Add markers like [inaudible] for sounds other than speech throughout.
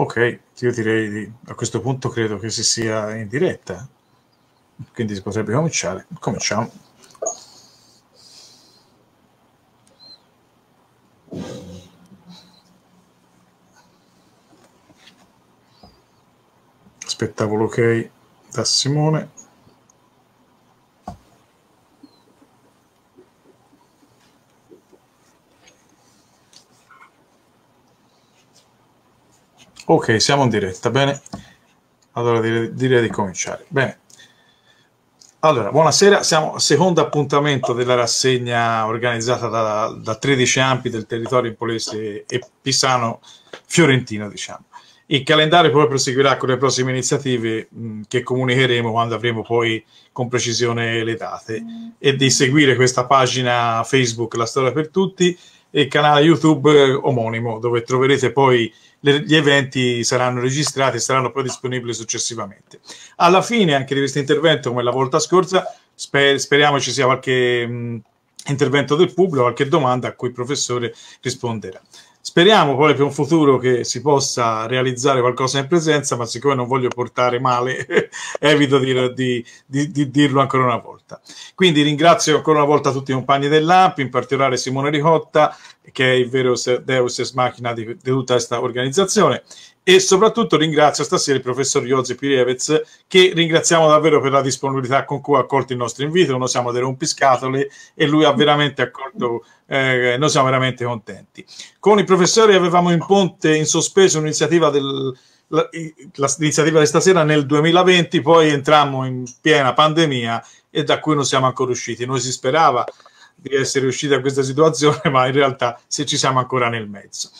Ok, io direi di, a questo punto credo che si sia in diretta, quindi si potrebbe cominciare. Cominciamo. Aspettavo l'ok da Simone. Ok, siamo in diretta, bene. Allora direi, direi di cominciare. Bene. Allora, buonasera, siamo al secondo appuntamento della rassegna organizzata da, da 13 ampi del territorio impolese e pisano fiorentino, diciamo. Il calendario poi proseguirà con le prossime iniziative mh, che comunicheremo quando avremo poi con precisione le date e di seguire questa pagina Facebook La Storia per Tutti e il canale YouTube eh, omonimo dove troverete poi le, gli eventi saranno registrati e saranno poi disponibili successivamente. Alla fine anche di questo intervento, come la volta scorsa, sper, speriamo ci sia qualche mh, intervento del pubblico, qualche domanda a cui il professore risponderà. Speriamo poi per un futuro che si possa realizzare qualcosa in presenza, ma siccome non voglio portare male, [laughs] evito di, di, di, di, dirlo ancora una volta. Quindi ringrazio ancora una volta tutti i compagni dell'AMP, in particolare Simone Ricotta, che è il vero Deus ex machina di, tutta questa organizzazione, e soprattutto ringrazio stasera il professor Josep Pirevez che ringraziamo davvero per la disponibilità con cui ha accolto il nostro invito, noi siamo dei rompiscatole e lui ha veramente accolto, eh, noi siamo veramente contenti. Con il professore avevamo in ponte in sospeso un'iniziativa del, l'iniziativa di stasera nel 2020, poi entrammo in piena pandemia e da cui non siamo ancora usciti. Noi si sperava di essere usciti da questa situazione, [laughs] ma in realtà se ci siamo ancora nel mezzo.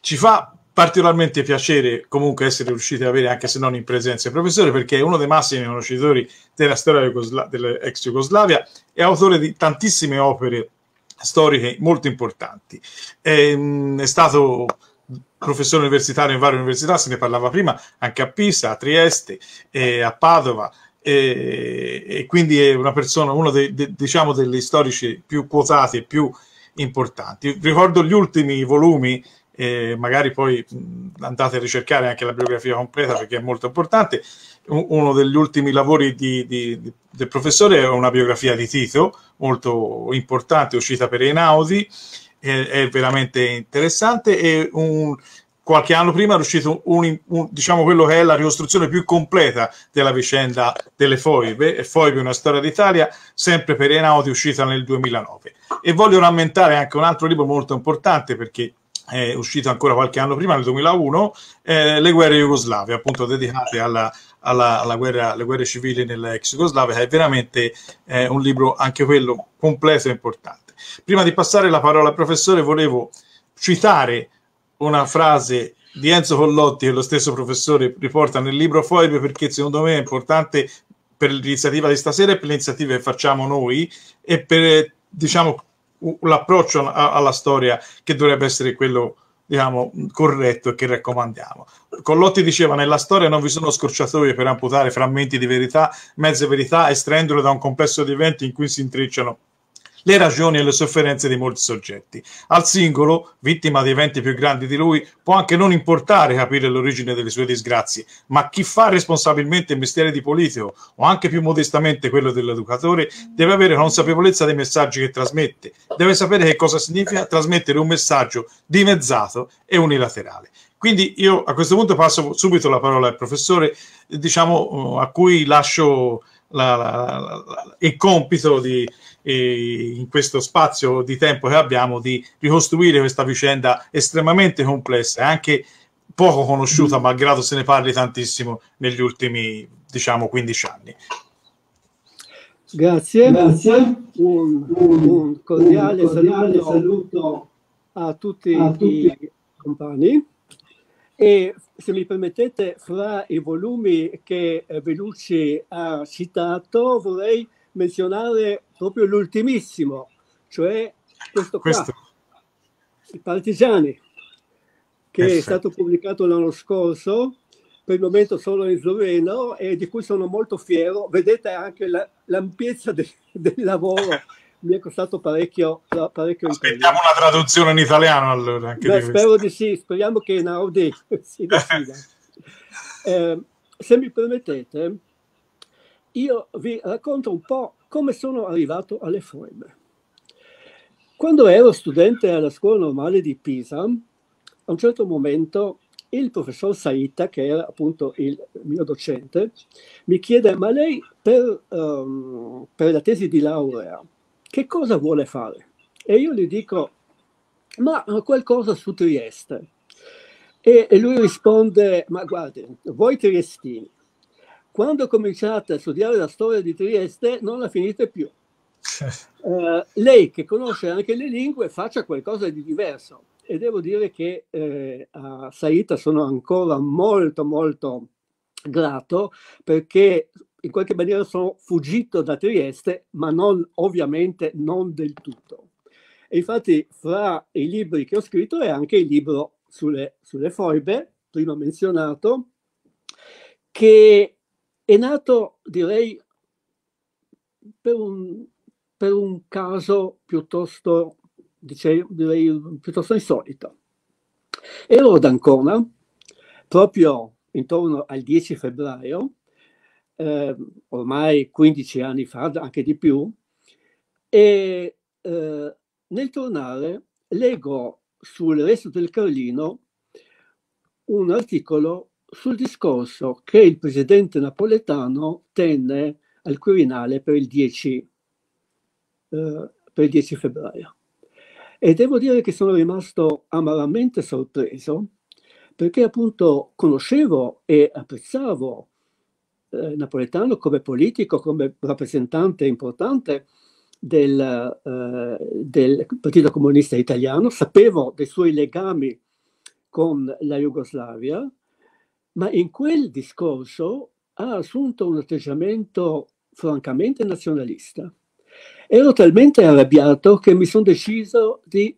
Ci fa particolarmente piacere comunque essere riusciti ad avere, anche se non in presenza, il professore, perché è uno dei massimi conoscitori della storia dell'ex Jugoslavia e autore di tantissime opere storiche molto importanti. È, ehm, è stato professore universitario in varie università, se ne parlava prima, anche a Pisa, a Trieste, e a Padova, e, e, quindi è una persona, uno dei, de, diciamo, degli storici più quotati e più importanti. Ricordo gli ultimi volumi e magari poi andate a ricercare anche la biografia completa perché è molto importante. Uno degli ultimi lavori di, di, del professore è una biografia di Tito, molto importante, uscita per Einaudi, è, è veramente interessante e un, qualche anno prima è uscito un, un, diciamo quello che è la ricostruzione più completa della vicenda delle foibe foibe una storia d'Italia sempre per Einaudi uscita nel 2009 e voglio rammentare anche un altro libro molto importante perché è uscito ancora qualche anno prima, nel 2001, eh, Le guerre jugoslavie, appunto dedicate alla, alla, alla guerra, alle guerre civili nell'ex Jugoslavia, è veramente eh, un libro anche quello completo e importante. Prima di passare la parola al professore, volevo citare una frase di Enzo Collotti che lo stesso professore riporta nel libro Foibe perché secondo me è importante per l'iniziativa di stasera e per le iniziative che facciamo noi e per diciamo l'approccio alla storia che dovrebbe essere quello diciamo, corretto e che raccomandiamo. Collotti diceva nella storia non vi sono scorciatoie per amputare frammenti di verità, mezze verità, estraendole da un complesso di eventi in cui si intrecciano le ragioni e le sofferenze di molti soggetti. Al singolo, vittima di eventi più grandi di lui, può anche non importare capire l'origine delle sue disgrazie, ma chi fa responsabilmente il mestiere di politico o anche più modestamente quello dell'educatore deve avere consapevolezza dei messaggi che trasmette, deve sapere che cosa significa trasmettere un messaggio dimezzato e unilaterale. Quindi io a questo punto passo subito la parola al professore, diciamo, a cui lascio la, la, la, il compito di eh, in questo spazio di tempo che abbiamo di ricostruire questa vicenda estremamente complessa e anche poco conosciuta, mm. malgrado se ne parli tantissimo negli ultimi, diciamo, 15 anni. Grazie, Grazie. Un, un, cordiale, un cordiale saluto, saluto, a tutti, a tutti i compagni e se mi permettete, fra i volumi che Velucci ha citato vorrei menzionare proprio l'ultimissimo, cioè questo qua, questo. I Partigiani, che Perfetto. è stato pubblicato l'anno scorso, per il momento solo in sloveno e di cui sono molto fiero. Vedete anche la, l'ampiezza de, del lavoro mi è costato parecchio, parecchio Aspettiamo una traduzione in italiano allora. Beh, di spero di sì, speriamo che Naudi [laughs] si decida. [laughs] eh, se mi permettete, io vi racconto un po' come sono arrivato alle foibe. Quando ero studente alla scuola normale di Pisa, a un certo momento il professor Saita, che era appunto il mio docente, mi chiede, ma lei per, um, per la tesi di laurea, che cosa vuole fare? E io gli dico, ma qualcosa su Trieste. E, e lui risponde, ma guardi, voi triestini, quando cominciate a studiare la storia di Trieste non la finite più. Uh, [laughs] lei che conosce anche le lingue faccia qualcosa di diverso e devo dire che eh, a Saita sono ancora molto molto grato perché in qualche maniera sono fuggito da Trieste, ma non ovviamente non del tutto. E infatti fra i libri che ho scritto è anche il libro sulle, sulle foibe, prima menzionato, che è nato, direi, per un, per un caso piuttosto direi piuttosto insolito. Ero ad Ancona proprio intorno al 10 febbraio, eh, ormai 15 anni fa, anche di più, e eh, nel tornare leggo sul resto del Carlino un articolo sul discorso che il presidente napoletano tenne al Quirinale per il 10, eh, per il 10 febbraio. E devo dire che sono rimasto amaramente sorpreso perché appunto conoscevo e apprezzavo eh, Napoletano come politico, come rappresentante importante del, eh, del, Partito Comunista Italiano, sapevo dei suoi legami con la Jugoslavia, ma in quel discorso ha assunto un atteggiamento francamente nazionalista Ero talmente arrabbiato che mi sono deciso di,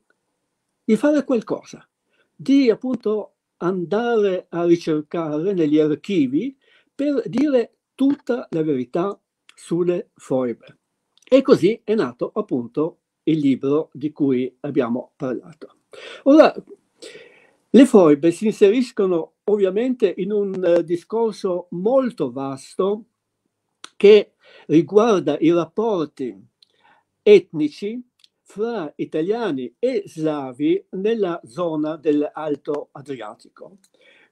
di fare qualcosa, di appunto andare a ricercare negli archivi per dire tutta la verità sulle foibe. E così è nato appunto il libro di cui abbiamo parlato. Ora, le foibe si inseriscono ovviamente in un uh, discorso molto vasto che riguarda i rapporti etnici fra italiani e slavi nella zona dell'Alto Adriatico.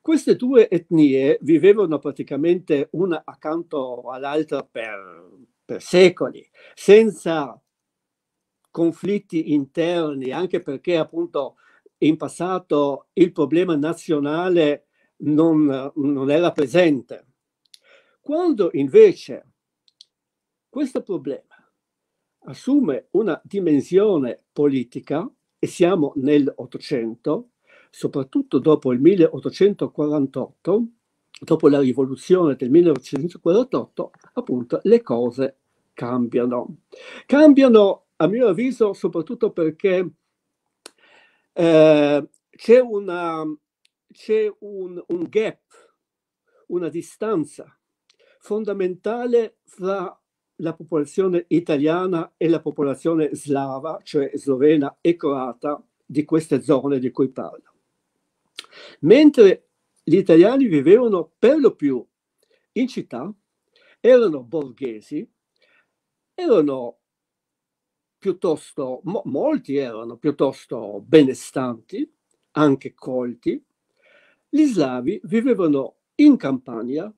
Queste due etnie vivevano praticamente una accanto all'altra per, per secoli, senza conflitti interni, anche perché appunto in passato il problema nazionale non, non era presente. Quando invece questo problema assume una dimensione politica e siamo nell'Ottocento, soprattutto dopo il 1848, dopo la rivoluzione del 1848, appunto le cose cambiano. Cambiano, a mio avviso, soprattutto perché eh, c'è, una, c'è un, un gap, una distanza fondamentale fra la popolazione italiana e la popolazione slava, cioè slovena e croata, di queste zone di cui parlo. Mentre gli italiani vivevano per lo più in città, erano borghesi, erano piuttosto, mo, molti erano piuttosto benestanti, anche colti, gli slavi vivevano in campagna,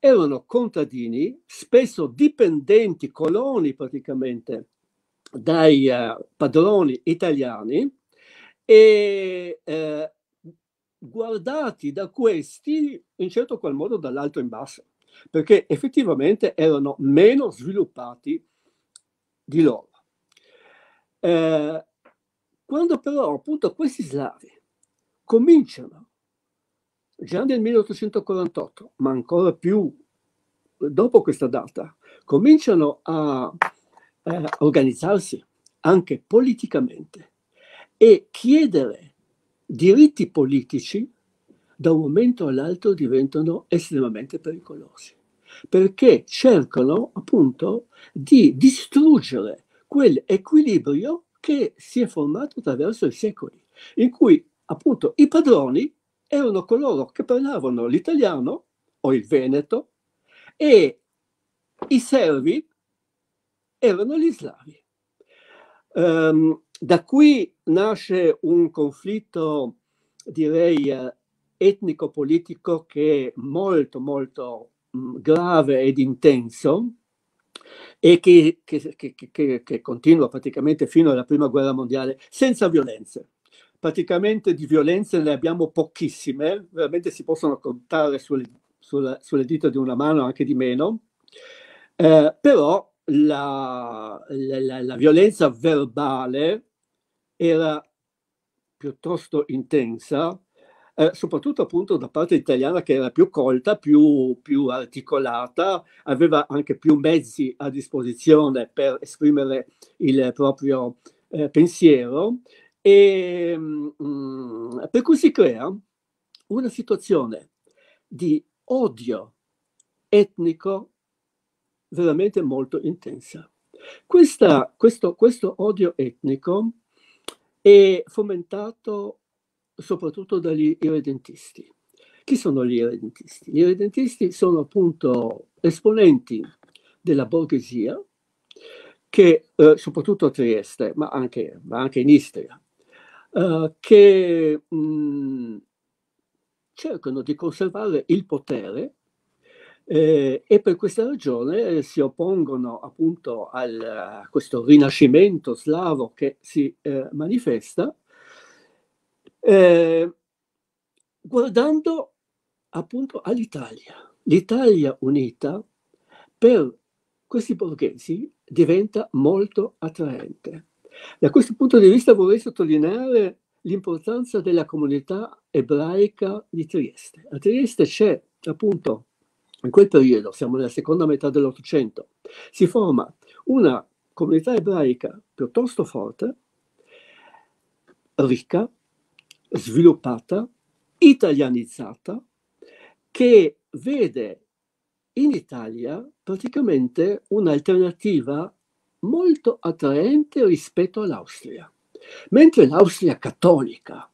erano contadini, spesso dipendenti, coloni praticamente, dai uh, padroni italiani e uh, guardati da questi in certo qual modo dall'alto in basso, perché effettivamente erano meno sviluppati di loro. Uh, quando però appunto questi slavi cominciano già nel 1848, ma ancora più dopo questa data, cominciano a eh, organizzarsi anche politicamente e chiedere diritti politici da un momento all'altro diventano estremamente pericolosi perché cercano appunto di distruggere quell'equilibrio che si è formato attraverso i secoli, in cui appunto i padroni erano coloro che parlavano l'italiano o il veneto e i servi erano gli slavi. Um, da qui nasce un conflitto, direi, eh, etnico-politico che è molto, molto mh, grave ed intenso e che, che, che, che, continua praticamente fino alla prima guerra mondiale senza violenze. Praticamente di violenze ne abbiamo pochissime, veramente si possono contare sulle, sulle, sulle dita di una mano, anche di meno, eh, però la, la, la, violenza verbale era piuttosto intensa, eh, soprattutto appunto da parte italiana che era più colta, più, più, articolata, aveva anche più mezzi a disposizione per esprimere il proprio eh, pensiero e mh, mm, per cui si crea una situazione di odio etnico veramente molto intensa. Questa, questo, questo odio etnico è fomentato soprattutto dagli irredentisti. Chi sono gli irredentisti? Gli irredentisti sono appunto esponenti della borghesia che, eh, soprattutto a Trieste, ma anche, ma anche in Istria, eh, che mh, cercano di conservare il potere eh, e per questa ragione si oppongono appunto al, a questo rinascimento slavo che si eh, manifesta eh, guardando appunto all'Italia. L'Italia unita per questi borghesi diventa molto attraente. Da questo punto di vista vorrei sottolineare l'importanza della comunità ebraica di Trieste. A Trieste c'è appunto in quel periodo, siamo nella seconda metà dell'Ottocento, si forma una comunità ebraica piuttosto forte, ricca, sviluppata, italianizzata, che vede in Italia praticamente un'alternativa molto attraente rispetto all'Austria. Mentre l'Austria cattolica,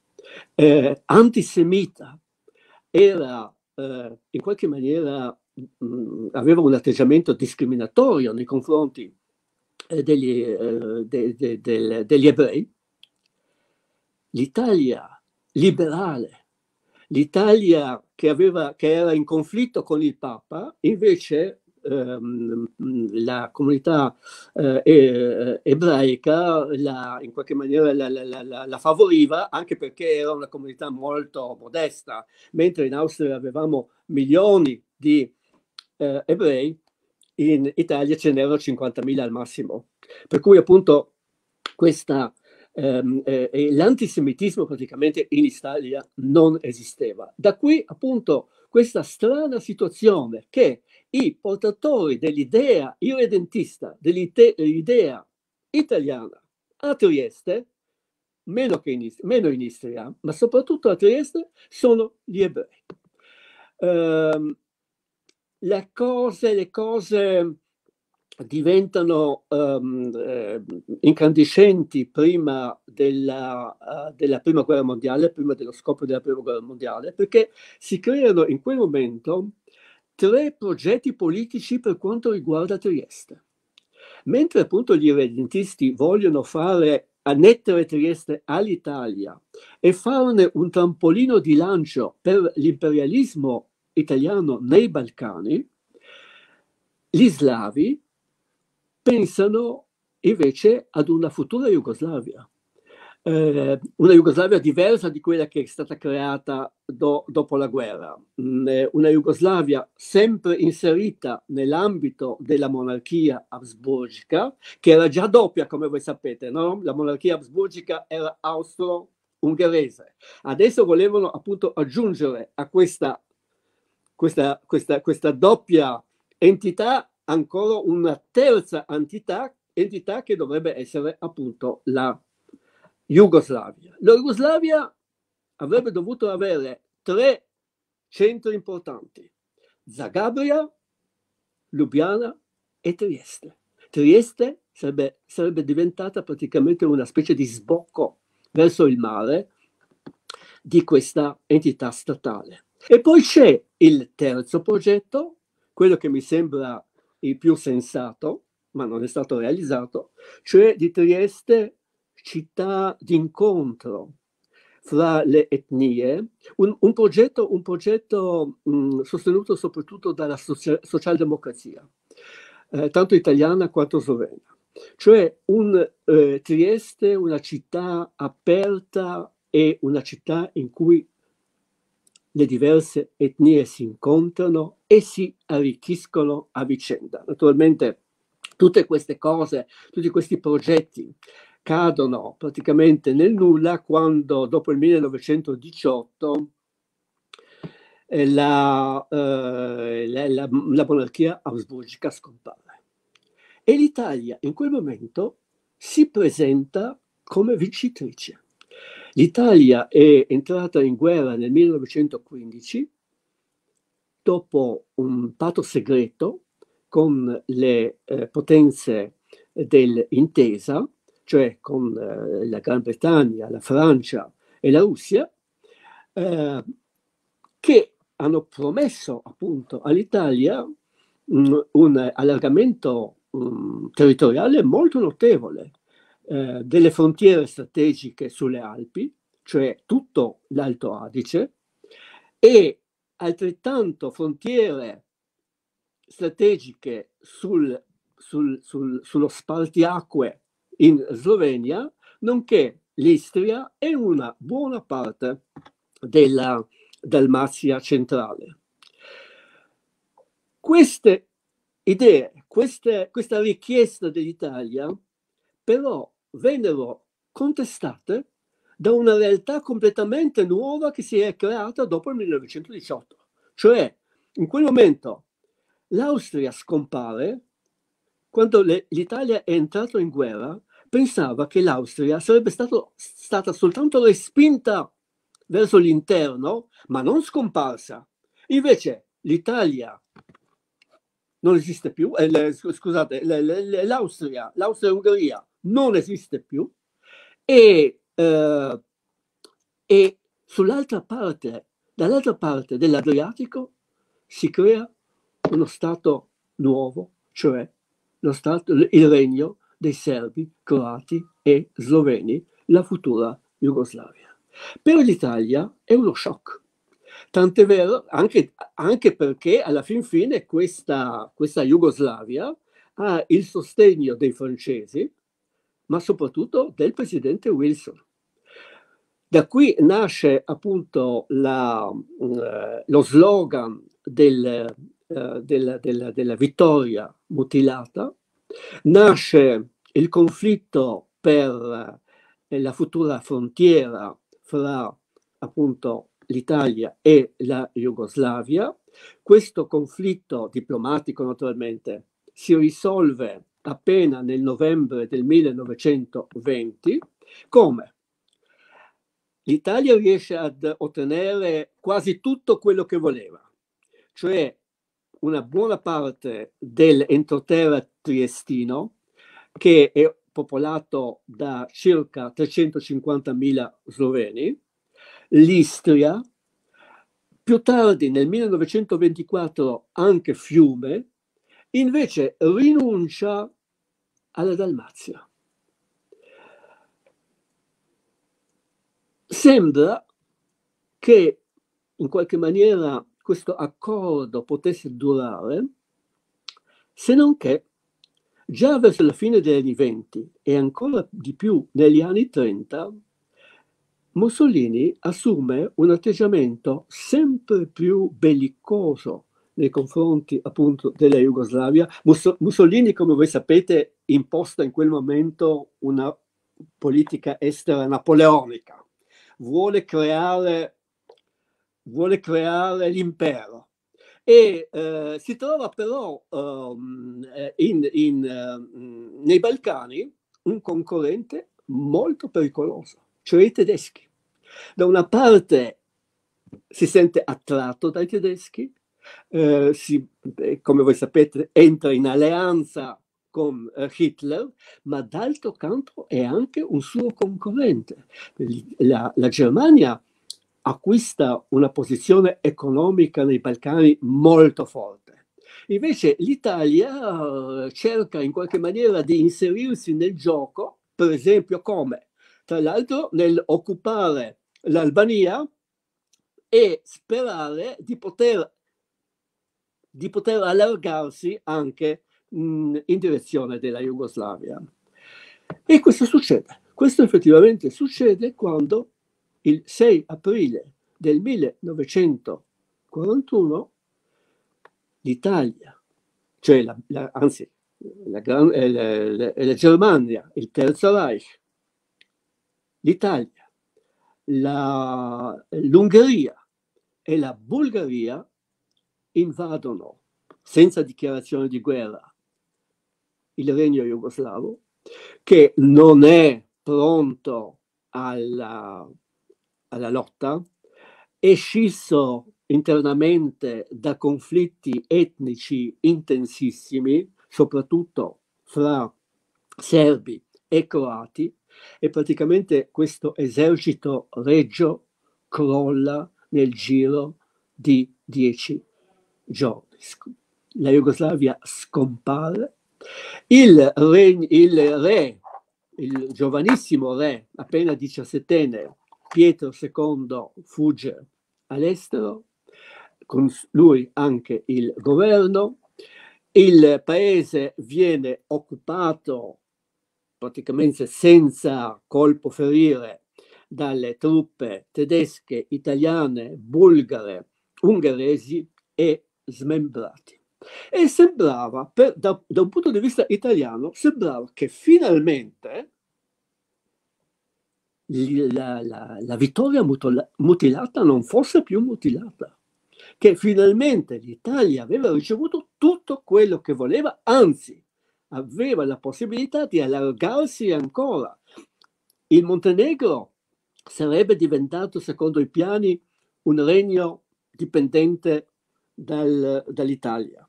eh, antisemita, era eh, in qualche maniera mh, mm, aveva un atteggiamento discriminatorio nei confronti eh, degli, eh, de, de, de, degli ebrei, l'Italia liberale. L'Italia che, aveva, che era in conflitto con il Papa, invece la comunità eh, ebraica la, in qualche maniera la, la, la, favoriva anche perché era una comunità molto modesta, mentre in Austria avevamo milioni di eh, ebrei, in Italia ce n'erano 50.000 al massimo. Per cui appunto questa ehm, eh, l'antisemitismo praticamente in Italia non esisteva. Da qui appunto questa strana situazione che i portatori dell'idea irredentista, dell'idea italiana a Trieste, meno, che in, meno in Istria, ma soprattutto a Trieste, sono gli ebrei. Um, le cose, le cose diventano um, eh, incandescenti prima della, uh, della, prima guerra mondiale, prima dello scoppio della prima guerra mondiale, perché si creano in quel momento tre progetti politici per quanto riguarda Trieste. Mentre appunto gli irredentisti vogliono fare annettere Trieste all'Italia e farne un trampolino di lancio per l'imperialismo italiano nei Balcani, gli slavi pensano invece ad una futura Jugoslavia, eh, una Jugoslavia diversa di quella che è stata creata do, dopo la guerra, mm, eh, una Jugoslavia sempre inserita nell'ambito della monarchia asburgica, che era già doppia, come voi sapete, no? la monarchia asburgica era austro-ungherese. Adesso volevano appunto aggiungere a questa, questa, questa, questa doppia entità ancora una terza entità, entità che dovrebbe essere appunto la Jugoslavia. La Jugoslavia avrebbe dovuto avere tre centri importanti, Zagabria, Ljubljana e Trieste. Trieste sarebbe, sarebbe diventata praticamente una specie di sbocco verso il mare di questa entità statale. E poi c'è il terzo progetto, quello che mi sembra il più sensato, ma non è stato realizzato, cioè di Trieste città d'incontro fra le etnie, un, un progetto, un progetto mh, sostenuto soprattutto dalla social, socialdemocrazia, eh, tanto italiana quanto slovena. Cioè un eh, Trieste, una città aperta e una città in cui le diverse etnie si incontrano e si arricchiscono a vicenda. Naturalmente tutte queste cose, tutti questi progetti cadono praticamente nel nulla quando dopo il 1918 eh, la, eh, la, la, la monarchia ausburgica scompare. E l'Italia in quel momento si presenta come vincitrice. L'Italia è entrata in guerra nel 1915 dopo un patto segreto con le eh, potenze dell'intesa, cioè con eh, la Gran Bretagna, la Francia e la Russia, eh, che hanno promesso appunto all'Italia mh, un allargamento mh, territoriale molto notevole eh, delle frontiere strategiche sulle Alpi, cioè tutto l'Alto Adige, e altrettanto frontiere strategiche sul, sul, sul, sullo spartiacque in Slovenia, nonché l'Istria e una buona parte della Dalmazia centrale. Queste idee, queste, questa richiesta dell'Italia, però vennero contestate da una realtà completamente nuova che si è creata dopo il 1918. Cioè, in quel momento l'Austria scompare, quando l'Italia è entrata in guerra, pensava che l'Austria sarebbe stato, stata soltanto respinta verso l'interno, ma non scomparsa. Invece l'Italia non esiste più, eh, scusate, l'Austria, l'Austria-Ungheria non esiste più e, eh, e sull'altra parte, dall'altra parte dell'Adriatico si crea uno Stato nuovo, cioè lo stato, il regno dei serbi, croati e sloveni, la futura Jugoslavia. Per l'Italia è uno shock, tant'è vero anche, anche perché alla fin fine questa, questa Jugoslavia ha il sostegno dei francesi, ma soprattutto del presidente Wilson. Da qui nasce appunto la, uh, lo slogan del, uh, della, della, della vittoria mutilata, nasce il conflitto per eh, la futura frontiera fra appunto l'Italia e la Jugoslavia. Questo conflitto diplomatico naturalmente si risolve appena nel novembre del 1920, come l'Italia riesce ad ottenere quasi tutto quello che voleva, cioè una buona parte dell'entroterra triestino, che è popolato da circa 350.000 sloveni, l'Istria, più tardi nel 1924 anche Fiume, invece rinuncia alla Dalmazia. Sembra che in qualche maniera questo accordo potesse durare, se non che già verso la fine degli anni 20 e ancora di più negli anni 30, Mussolini assume un atteggiamento sempre più bellicoso nei confronti appunto della Jugoslavia. Mussolini, come voi sapete, imposta in quel momento una politica estera napoleonica, vuole creare, vuole creare l'impero e eh, si trova però um, in, in, uh, nei Balcani un concorrente molto pericoloso, cioè i tedeschi. Da una parte si sente attratto dai tedeschi, eh, si, come voi sapete, entra in alleanza con eh, Hitler, ma d'altro canto è anche un suo concorrente. La, la Germania acquista una posizione economica nei Balcani molto forte. Invece l'Italia eh, cerca in qualche maniera di inserirsi nel gioco, per esempio come? Tra l'altro nell'occupare l'Albania e sperare di poter, di poter allargarsi anche mh, in direzione della Jugoslavia. E questo succede. Questo effettivamente succede quando il 6 aprile del 1941 l'Italia, cioè la, la, anzi la, eh, la, Germania, il Terzo Reich, l'Italia, l'Ungheria e la Bulgaria invadono senza dichiarazione di guerra il regno jugoslavo che non è pronto alla, alla lotta, è scisso internamente da conflitti etnici intensissimi, soprattutto fra serbi e croati, e praticamente questo esercito regio crolla nel giro di dieci giorni. La Jugoslavia scompare, il re, il, re, il giovanissimo re, appena diciassettenne, Pietro II, fugge all'estero, con lui anche il governo, il paese viene occupato praticamente senza colpo ferire dalle truppe tedesche, italiane, bulgare, ungheresi e smembrati. E sembrava, per, da, da, un punto di vista italiano, sembrava che finalmente la, la, la vittoria mutilata non fosse più mutilata, che finalmente l'Italia aveva ricevuto tutto quello che voleva, anzi aveva la possibilità di allargarsi ancora. Il Montenegro sarebbe diventato, secondo i piani, un regno dipendente dal, dall'Italia.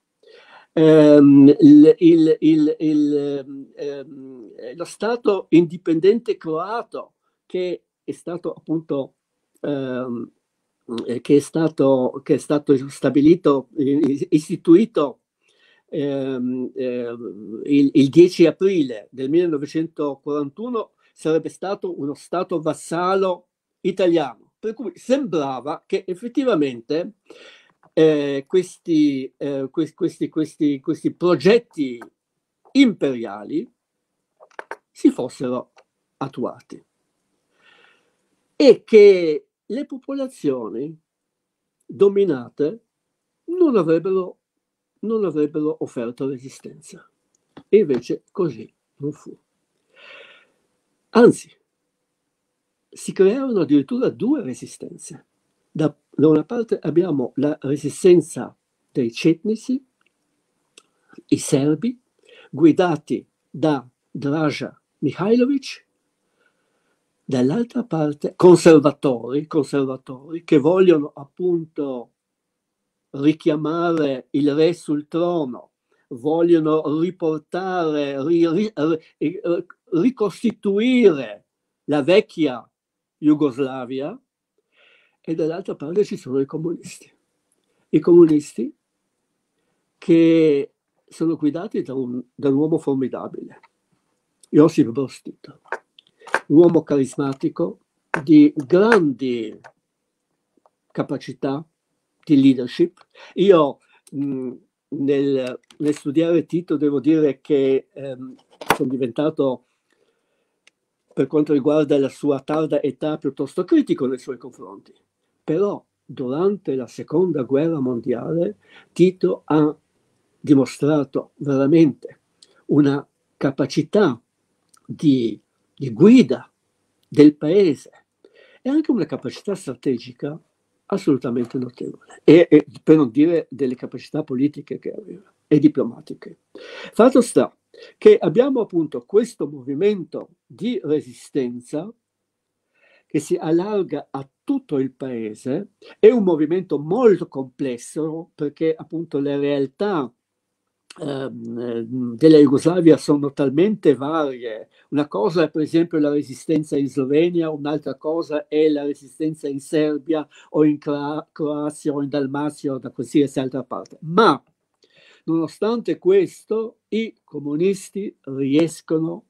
Um, il, il, il, um, lo Stato indipendente croato che è stato appunto um, che, è stato, che è stato stabilito, istituito ehm, eh, il, il 10 aprile del 1941 sarebbe stato uno Stato vassallo italiano, per cui sembrava che effettivamente eh, questi, eh, questi, questi, questi progetti imperiali si fossero attuati e che le popolazioni dominate non avrebbero non avrebbero offerto resistenza. E invece così non fu. Anzi, si crearono addirittura due resistenze. Da, da una parte abbiamo la resistenza dei cetnici, i serbi, guidati da Draža Mihailovic, dall'altra parte conservatori, conservatori che vogliono appunto richiamare il re sul trono, vogliono riportare, ri, ri, ri, ricostituire la vecchia Jugoslavia e dall'altra parte ci sono i comunisti. I comunisti che sono guidati da un, da un uomo formidabile, Josip Broz uomo carismatico di grandi capacità, di leadership. Io mh, nel, nel, studiare Tito devo dire che ehm, sono diventato, per quanto riguarda la sua tarda età, piuttosto critico nei suoi confronti. Però durante la seconda guerra mondiale Tito ha dimostrato veramente una capacità di, di guida del paese e anche una capacità strategica assolutamente notevole, e, e, per non dire delle capacità politiche che aveva e diplomatiche. Fatto sta che abbiamo appunto questo movimento di resistenza che si allarga a tutto il paese, è un movimento molto complesso perché appunto le realtà della Jugoslavia sono talmente varie. Una cosa è per esempio la resistenza in Slovenia, un'altra cosa è la resistenza in Serbia o in Croazia o in Dalmazia o da qualsiasi altra parte. Ma nonostante questo i comunisti riescono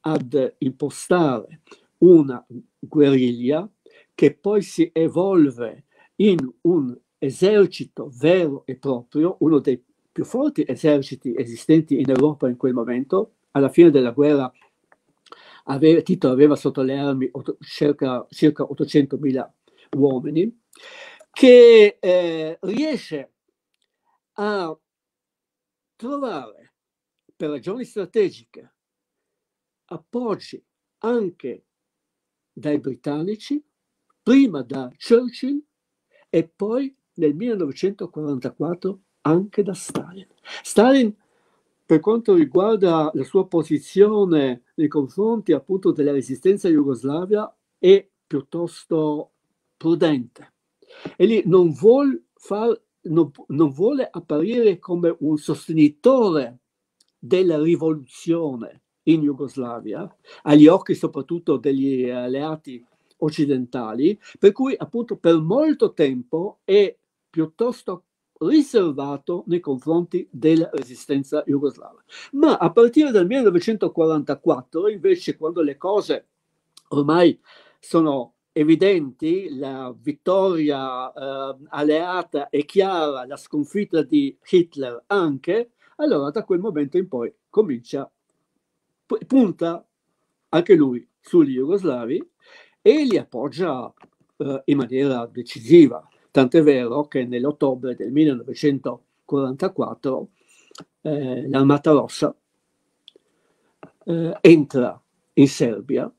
ad impostare una guerriglia che poi si evolve in un esercito vero e proprio, uno dei più forti eserciti esistenti in Europa in quel momento. Alla fine della guerra aveva, Tito aveva sotto le armi circa, circa 800.000 uomini, che eh, riesce a trovare per ragioni strategiche appoggi anche dai britannici, prima da Churchill e poi nel 1944 anche da Stalin. Stalin, per quanto riguarda la sua posizione nei confronti appunto della resistenza jugoslavia, è piuttosto prudente. E lì non, vuol far, non, non vuole apparire come un sostenitore della rivoluzione in Jugoslavia, agli occhi soprattutto degli alleati occidentali, per cui appunto per molto tempo è piuttosto riservato nei confronti della resistenza jugoslava. Ma a partire dal 1944, invece, quando le cose ormai sono evidenti, la vittoria eh, alleata è chiara, la sconfitta di Hitler anche, allora da quel momento in poi comincia, punta anche lui sugli jugoslavi e li appoggia eh, in maniera decisiva. Tant'è vero che nell'ottobre del 1944 eh, l'Armata Rossa eh, entra in Serbia,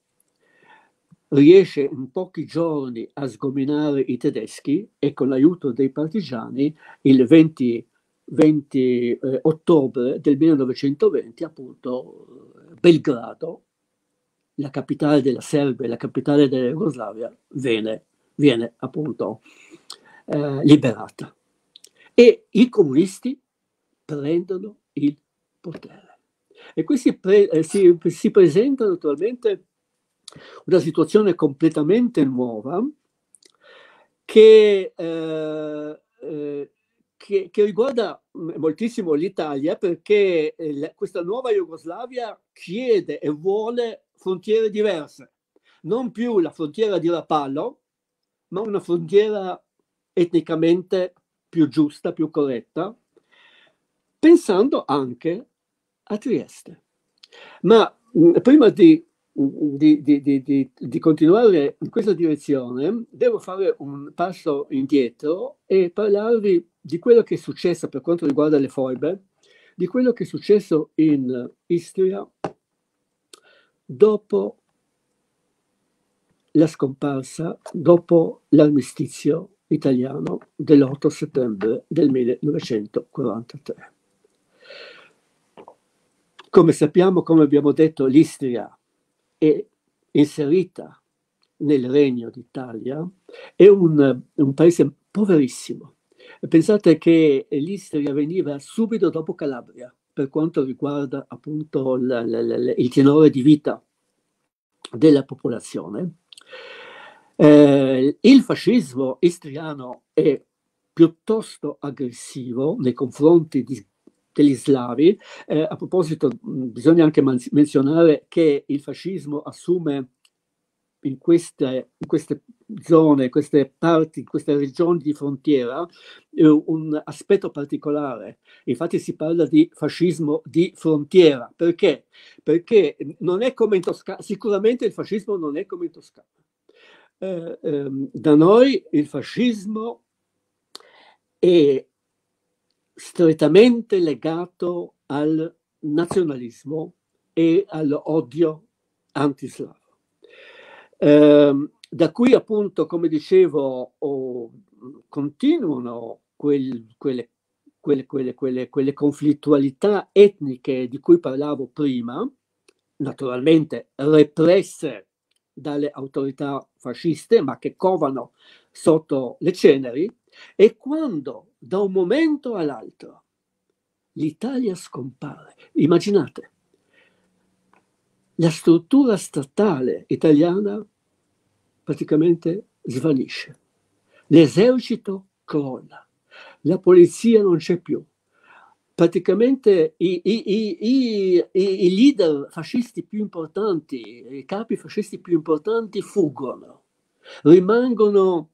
riesce in pochi giorni a sgominare i tedeschi e con l'aiuto dei partigiani il 20, 20 eh, ottobre del 1920 appunto Belgrado, la capitale della Serbia, la capitale della Jugoslavia, viene, viene appunto eh, liberata. E i comunisti prendono il potere. E qui si, pre- eh, si, si presenta naturalmente una situazione completamente nuova che, eh, eh, che, che, riguarda moltissimo l'Italia perché eh, questa nuova Jugoslavia chiede e vuole frontiere diverse, non più la frontiera di Rapallo, ma una frontiera etnicamente più giusta, più corretta, pensando anche a Trieste. Ma mh, prima di, di, di, di, continuare in questa direzione, devo fare un passo indietro e parlarvi di quello che è successo per quanto riguarda le foibe, di quello che è successo in Istria dopo la scomparsa, dopo l'armistizio italiano dell'8 settembre del 1943. Come sappiamo, come abbiamo detto, l'Istria è inserita nel Regno d'Italia, è un, un paese poverissimo. Pensate che l'Istria veniva subito dopo Calabria per quanto riguarda appunto l, l, l, il tenore di vita della popolazione eh, il fascismo istriano è piuttosto aggressivo nei confronti di, degli slavi. Eh, a proposito, bisogna anche man- menzionare che il fascismo assume in queste, in queste zone, queste parti, in queste regioni di frontiera, eh, un aspetto particolare. Infatti si parla di fascismo di frontiera. Perché? Perché non è come in Toscana, sicuramente il fascismo non è come in Toscana eh, ehm, da noi il fascismo è strettamente legato al nazionalismo e all'odio antislavo. Eh, da qui appunto, come dicevo, oh, continuano quel, quelle, quelle, quelle, quelle, quelle conflittualità etniche di cui parlavo prima, naturalmente represse dalle autorità fasciste, ma che covano sotto le ceneri, e quando da un momento all'altro l'Italia scompare. Immaginate, la struttura statale italiana praticamente svanisce. L'esercito crolla, la polizia non c'è più. Praticamente i, i, i, i, leader fascisti più importanti, i capi fascisti più importanti fuggono, rimangono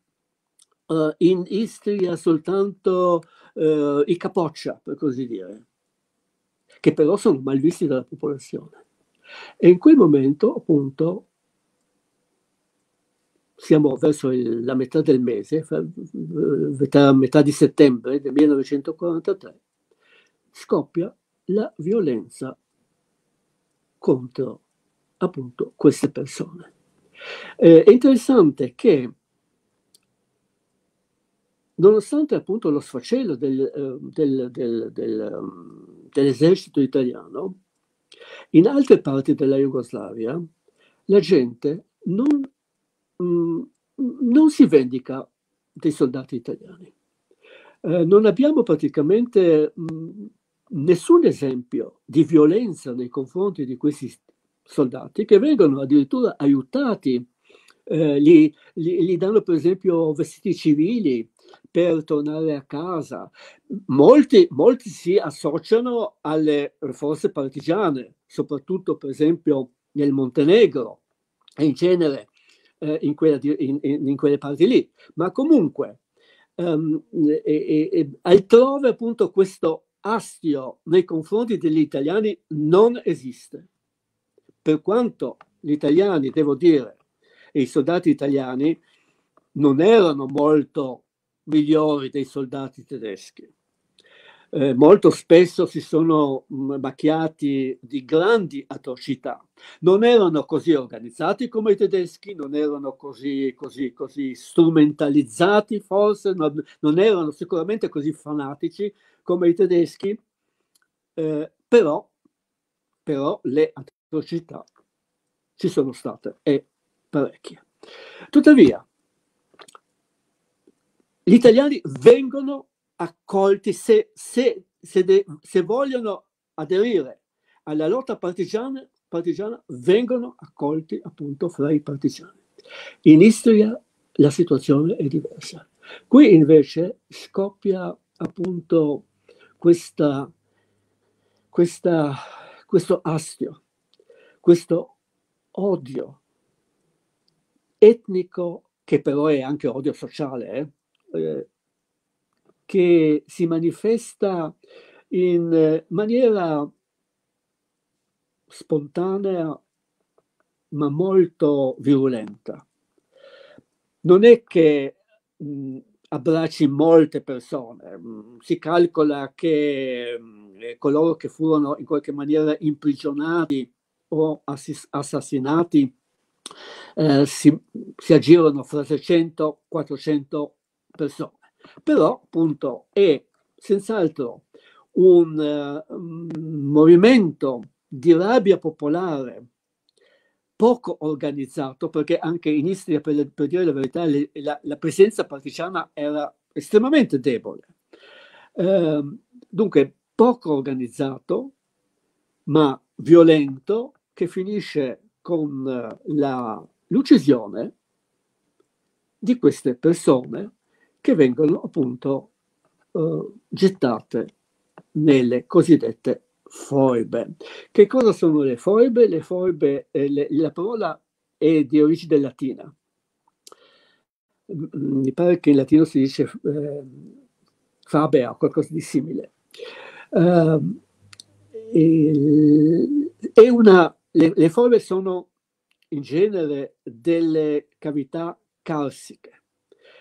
uh, in Istria soltanto uh, i capoccia, per così dire, che però sono mal visti dalla popolazione. E in quel momento, appunto, siamo verso il, la metà del mese, metà, metà di settembre del 1943, scoppia la violenza contro appunto queste persone. Eh, è interessante che nonostante appunto lo sfacelo del, eh, del, del, um, dell'esercito italiano, in altre parti della Jugoslavia la gente non Mm, non si vendica dei soldati italiani. Eh, non abbiamo praticamente mh, mm, nessun esempio di violenza nei confronti di questi soldati che vengono addirittura aiutati, eh, gli, gli, gli, danno per esempio vestiti civili per tornare a casa. Molti, molti si associano alle forze partigiane, soprattutto per esempio nel Montenegro e in genere eh, in, quella, in, in, quelle parti lì. Ma comunque, um, e, e, altrove appunto questo astio nei confronti degli italiani non esiste. Per quanto gli italiani, devo dire, e i soldati italiani non erano molto migliori dei soldati tedeschi eh, molto spesso si sono mm, macchiati di grandi atrocità. Non erano così organizzati come i tedeschi, non erano così, così, così strumentalizzati forse, non, non, erano sicuramente così fanatici come i tedeschi, eh, però, però le atrocità ci sono state e parecchie. Tuttavia, gli italiani vengono accolti se, se, se, de, se vogliono aderire alla lotta partigiana, partigiana, vengono accolti appunto fra i partigiani. In Istria la situazione è diversa. Qui invece scoppia appunto questa, questa, questo astio, questo odio etnico che però è anche odio sociale, eh? Eh, che si manifesta in maniera spontanea ma molto virulenta. Non è che mh, abbracci molte persone, mh, si calcola che mh, coloro che furono in qualche maniera imprigionati o assis- assassinati eh, si, si aggirano fra 300-400 persone. Però appunto è senz'altro un uh, movimento di rabbia popolare poco organizzato, perché anche in Istria, per, per dire la verità, le, la, la, presenza partigiana era estremamente debole. Uh, dunque, poco organizzato, ma violento, che finisce con uh, la, l'uccisione di queste persone che vengono appunto uh, gettate nelle cosiddette foibe. Che cosa sono le foibe? Le foibe, eh, le, la parola è di origine latina. Mi pare che in latino si dice eh, fabea o qualcosa di simile. Uh, e, una, le, le foibe sono in genere delle cavità calsiche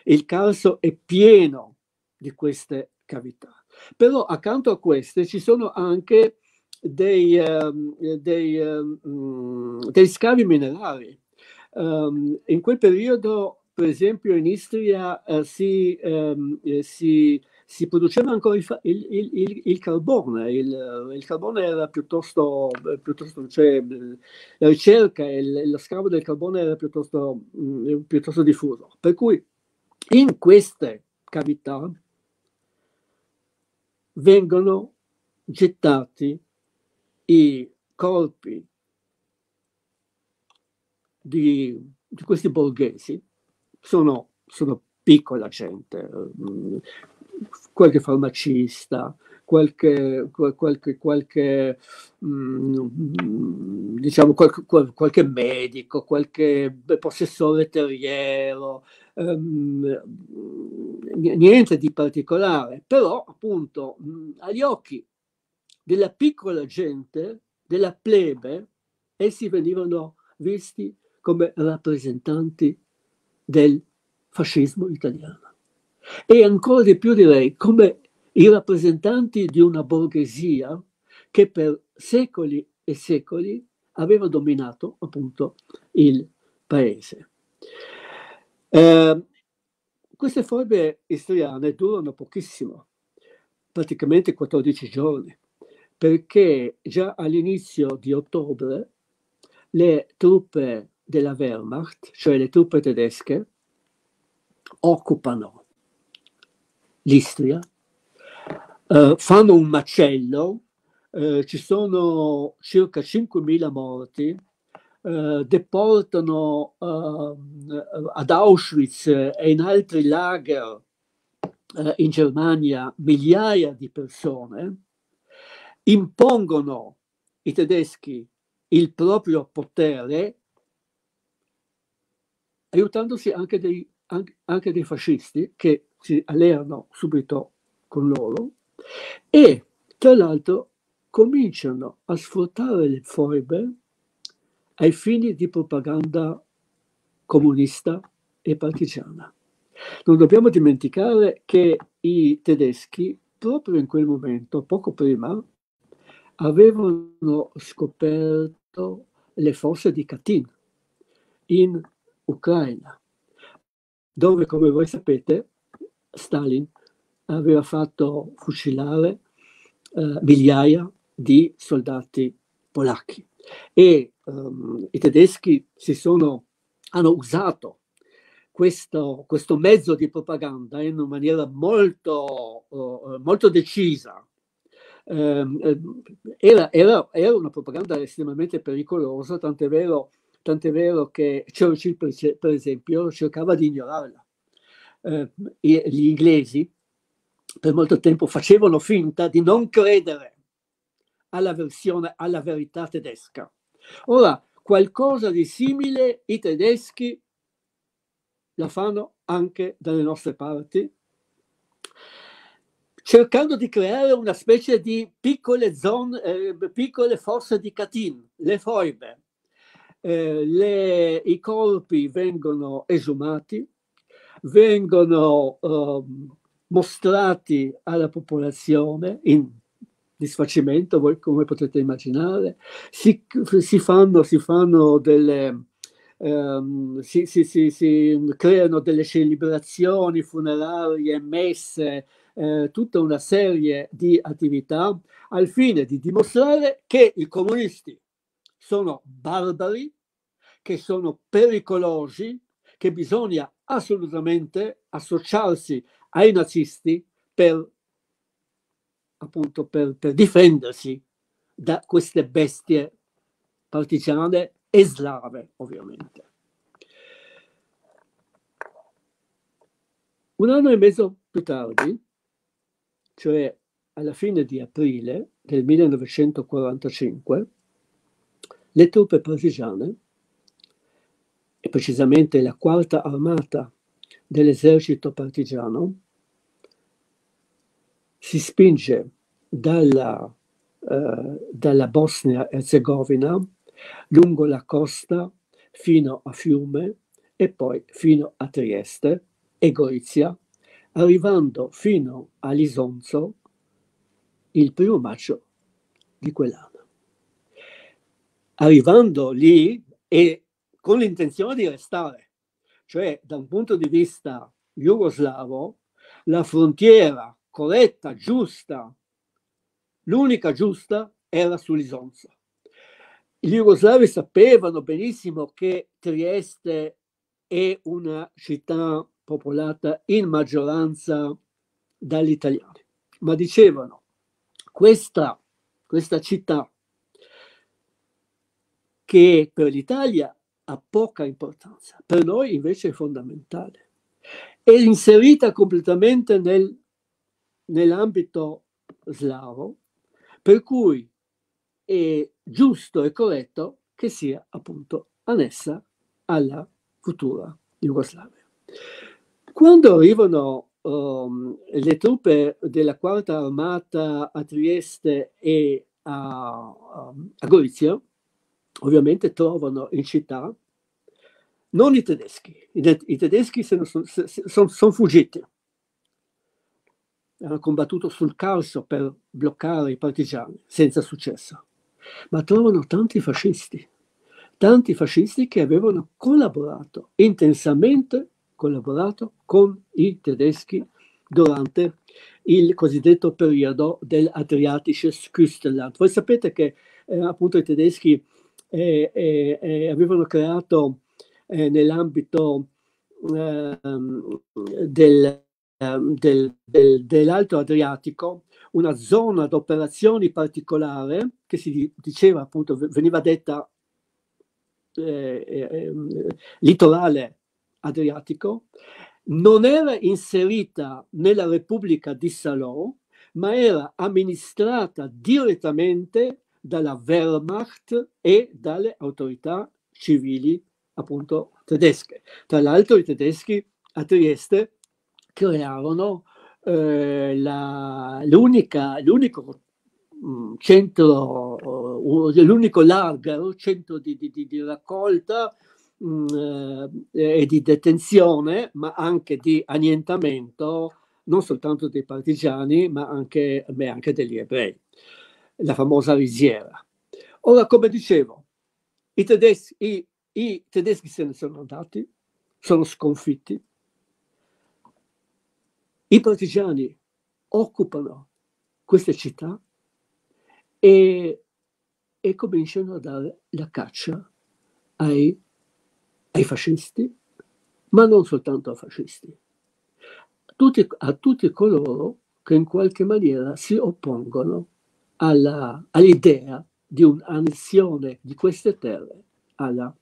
il calcio è pieno di queste cavità. Però accanto a queste ci sono anche dei, um, dei, um, dei scavi minerari. Um, in quel periodo, per esempio, in Istria uh, si, um, si, si, produceva ancora il, il, il, il carbone. Il, carbone era piuttosto, piuttosto cioè, la ricerca e lo scavo del carbone era piuttosto, mm, piuttosto diffuso. Per cui in queste cavità vengono gettati i corpi di, di questi borghesi, sono, sono piccola gente, qualche farmacista, qualche, qualche, qualche mm, diciamo qualche, qualche, medico, qualche possessore terriero, ehm, niente di particolare, però appunto mm, agli occhi della piccola gente, della plebe, essi venivano visti come rappresentanti del fascismo italiano. E ancora di più direi come i rappresentanti di una borghesia che per secoli e secoli aveva dominato appunto il paese. Eh, queste forme istriane durano pochissimo, praticamente 14 giorni, perché già all'inizio di ottobre le truppe della Wehrmacht, cioè le truppe tedesche, occupano l'Istria, eh, fanno un macello, eh, ci sono circa 5.000 morti, eh, deportano eh, ad Auschwitz e in altri lager eh, in Germania migliaia di persone, impongono i tedeschi il proprio potere, aiutandosi anche dei, anche, dei fascisti che si alleano subito con loro e tra l'altro cominciano a sfruttare le foibe ai fini di propaganda comunista e partigiana. Non dobbiamo dimenticare che i tedeschi, proprio in quel momento, poco prima, avevano scoperto le fosse di Katyn in Ucraina, dove, come voi sapete, Stalin aveva fatto fucilare eh, migliaia di soldati polacchi e um, i tedeschi sono, hanno usato questo, questo, mezzo di propaganda in maniera molto, uh, molto decisa. Um, era, era, era, una propaganda estremamente pericolosa, tant'è vero, tant'è vero che Churchill, per, esempio, cercava di ignorarla. Uh, gli inglesi per molto tempo facevano finta di non credere alla versione, alla verità tedesca. Ora, qualcosa di simile i tedeschi la fanno anche dalle nostre parti, cercando di creare una specie di piccole zone, eh, piccole fosse di Katyn, le foibe. Eh, le, I corpi vengono esumati, vengono eh, mostrati alla popolazione in disfacimento, voi come potete immaginare, si, si, fanno, si fanno delle... Um, si, si, si, si, creano delle celebrazioni funerarie, messe, eh, tutta una serie di attività al fine di dimostrare che i comunisti sono barbari, che sono pericolosi, che bisogna assolutamente associarsi ai nazisti per, appunto, per, per difendersi da queste bestie partigiane e slave, ovviamente. Un anno e mezzo più tardi, cioè alla fine di aprile del 1945, le truppe partigiane, e precisamente la quarta armata dell'esercito partigiano si spinge dalla, eh, dalla Bosnia-Herzegovina lungo la costa fino a Fiume e poi fino a Trieste e Gorizia, arrivando fino a Lisonzo il primo maggio di quell'anno. Arrivando lì e con l'intenzione di restare, cioè da un punto di vista jugoslavo, la frontiera corretta, giusta, l'unica giusta era sull'Isonzo. Gli jugoslavi sapevano benissimo che Trieste è una città popolata in maggioranza dagli italiani, ma dicevano questa, questa città che per l'Italia ha poca importanza, per noi invece è fondamentale. È inserita completamente nel, nell'ambito slavo, per cui è giusto e corretto che sia appunto annessa alla futura Jugoslavia. Quando arrivano um, le truppe della quarta armata a Trieste e a, a Gorizia, ovviamente trovano in città non i tedeschi, i, i tedeschi sono, sono, sono fuggiti, hanno combattuto sul Carso per bloccare i partigiani, senza successo, ma trovano tanti fascisti, tanti fascisti che avevano collaborato, intensamente collaborato con i tedeschi durante il cosiddetto periodo dell'Adriatisches Küstenland. Voi sapete che eh, appunto i tedeschi eh, eh, eh, avevano creato eh, nell'ambito ehm, del, ehm, del, del, dell'Alto Adriatico una zona d'operazioni particolare che si diceva appunto, veniva detta eh, eh, litorale adriatico, non era inserita nella Repubblica di Salò, ma era amministrata direttamente dalla Wehrmacht e dalle autorità civili appunto tedesche. Tra l'altro i tedeschi a Trieste crearono eh, la, l'unico mm, centro, uh, l'unico lager, centro di, di, di raccolta mh, mm, eh, e di detenzione, ma anche di annientamento non soltanto dei partigiani, ma anche, beh, anche degli ebrei la famosa risiera. Ora, come dicevo, i tedeschi, i, i tedeschi se ne sono andati, sono sconfitti, i partigiani occupano queste città e, e cominciano a dare la caccia ai, ai fascisti, ma non soltanto a fascisti, tutti, a tutti coloro che in qualche maniera si oppongono alla, all'idea di un'annessione di queste terre alla,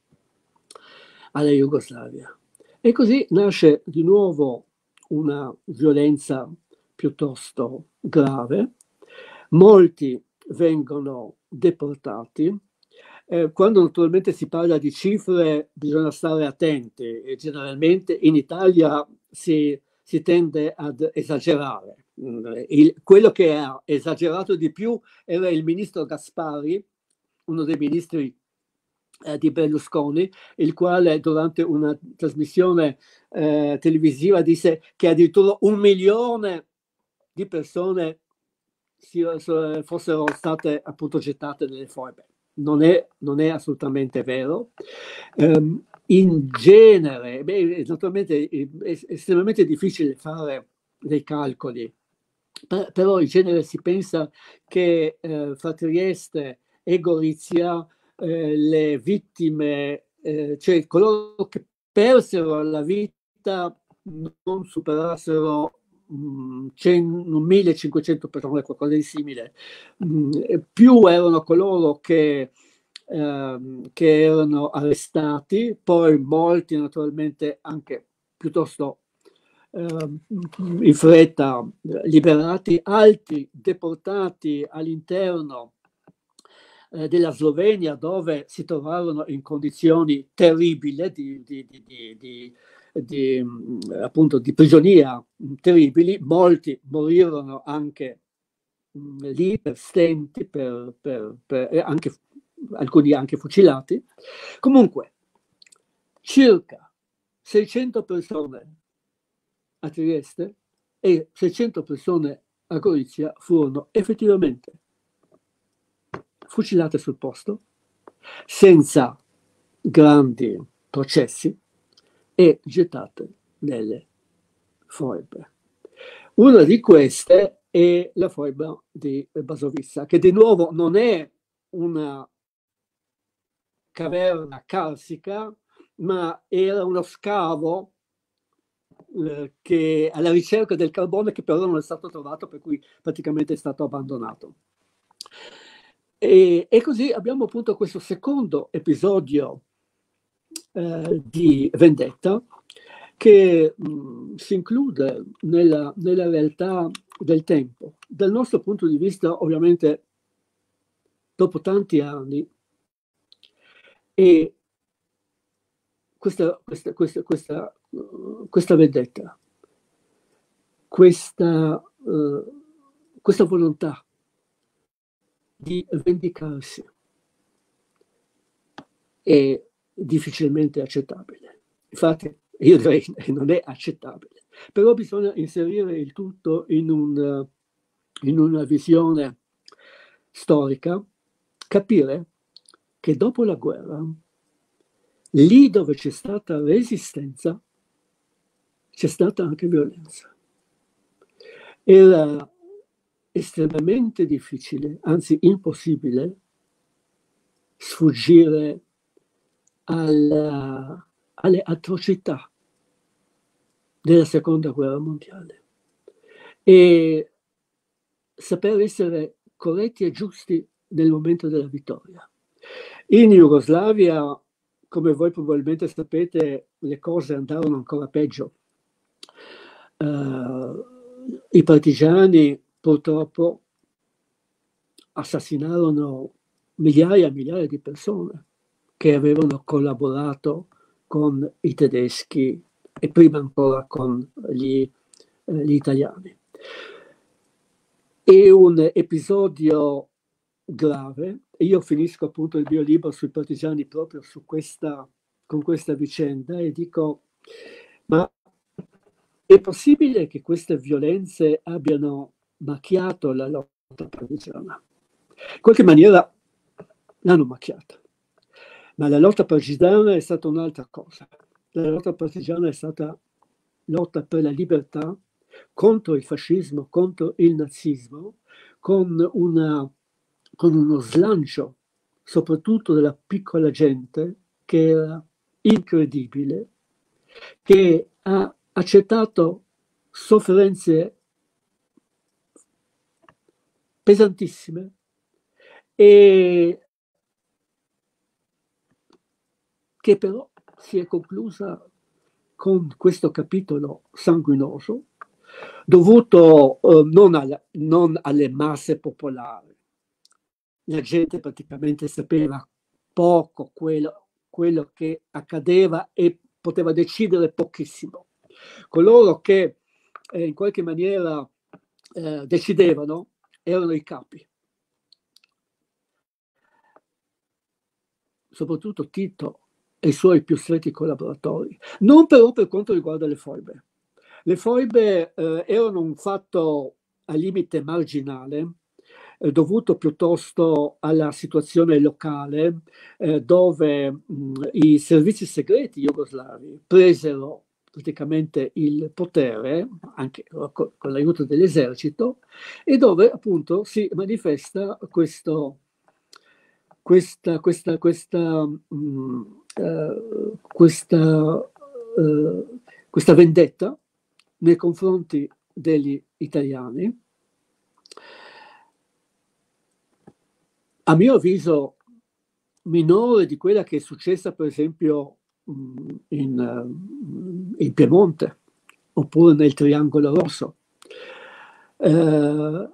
alla Jugoslavia. E così nasce di nuovo una violenza piuttosto grave, molti vengono deportati. Eh, quando naturalmente si parla di cifre bisogna stare attenti e generalmente in Italia si, si tende ad esagerare. Mm, il, quello che ha esagerato di più era il ministro Gaspari, uno dei ministri eh, di Berlusconi, il quale durante una trasmissione eh, televisiva disse che addirittura un milione di persone si, fossero state appunto gettate nelle foibe. Non è, non è assolutamente vero. Um, in genere, beh, naturalmente è, estremamente difficile fare dei calcoli però in genere si pensa che eh, fra Trieste e Gorizia eh, le vittime, eh, cioè coloro che persero la vita non superassero 1500 persone, qualcosa di simile. Mm, più erano coloro che, ehm, che erano arrestati, poi molti naturalmente anche piuttosto Ehm, in fretta liberati, altri deportati all'interno eh, della Slovenia dove si trovarono in condizioni terribili di, di, di, di mm, appunto di prigionia terribili, molti morirono anche mm, lì per stenti, per, per, per, anche, alcuni anche fucilati. Comunque, circa 600 persone a Trieste e 600 persone a Gorizia furono effettivamente fucilate sul posto, senza grandi processi e gettate nelle foibe. Una di queste è la foiba di Basovissa, che di nuovo non è una caverna carsica, ma era uno scavo eh, che, alla ricerca del carbone che però non è stato trovato, per cui praticamente è stato abbandonato. E, e così abbiamo appunto questo secondo episodio eh, di vendetta che mh, si include nella, nella realtà del tempo. Dal nostro punto di vista, ovviamente, dopo tanti anni, e questa, questa, questa, questa, questa vendetta, questa, uh, questa volontà di vendicarsi è difficilmente accettabile. Infatti, io direi [laughs] che non è accettabile, però bisogna inserire il tutto in, un, in una visione storica, capire che dopo la guerra, lì dove c'è stata resistenza, c'è stata anche violenza. Era estremamente difficile, anzi impossibile, sfuggire alla, alle atrocità della seconda guerra mondiale e saper essere corretti e giusti nel momento della vittoria. In Jugoslavia, come voi probabilmente sapete, le cose andarono ancora peggio. Uh, I partigiani purtroppo assassinarono migliaia e migliaia di persone che avevano collaborato con i tedeschi e prima ancora con gli, eh, gli italiani. È un episodio grave. Io finisco appunto il mio libro sui partigiani proprio su questa, con questa vicenda e dico, ma è possibile che queste violenze abbiano macchiato la lotta partigiana? In qualche maniera l'hanno macchiata, ma la lotta partigiana è stata un'altra cosa. La lotta partigiana è stata lotta per la libertà contro il fascismo, contro il nazismo, con una con uno slancio, soprattutto della piccola gente, che era incredibile, che ha accettato sofferenze pesantissime e che però si è conclusa con questo capitolo sanguinoso dovuto eh, non, alla, non alle masse popolari, la gente praticamente sapeva poco quello, quello che accadeva e poteva decidere pochissimo. Coloro che eh, in qualche maniera eh, decidevano erano i capi. Soprattutto Tito e i suoi più stretti collaboratori. Non però per quanto riguarda le foibe. Le foibe eh, erano un fatto a limite marginale eh, dovuto piuttosto alla situazione locale eh, dove mh, i servizi segreti jugoslavi presero praticamente il potere, anche con, l'aiuto dell'esercito, e dove appunto si manifesta questo, questa, questa, questa, mh, uh, questa, uh, questa vendetta nei confronti degli italiani a mio avviso, minore di quella che è successa, per esempio, in, eh, in Piemonte oppure nel Triangolo Rosso. Eh,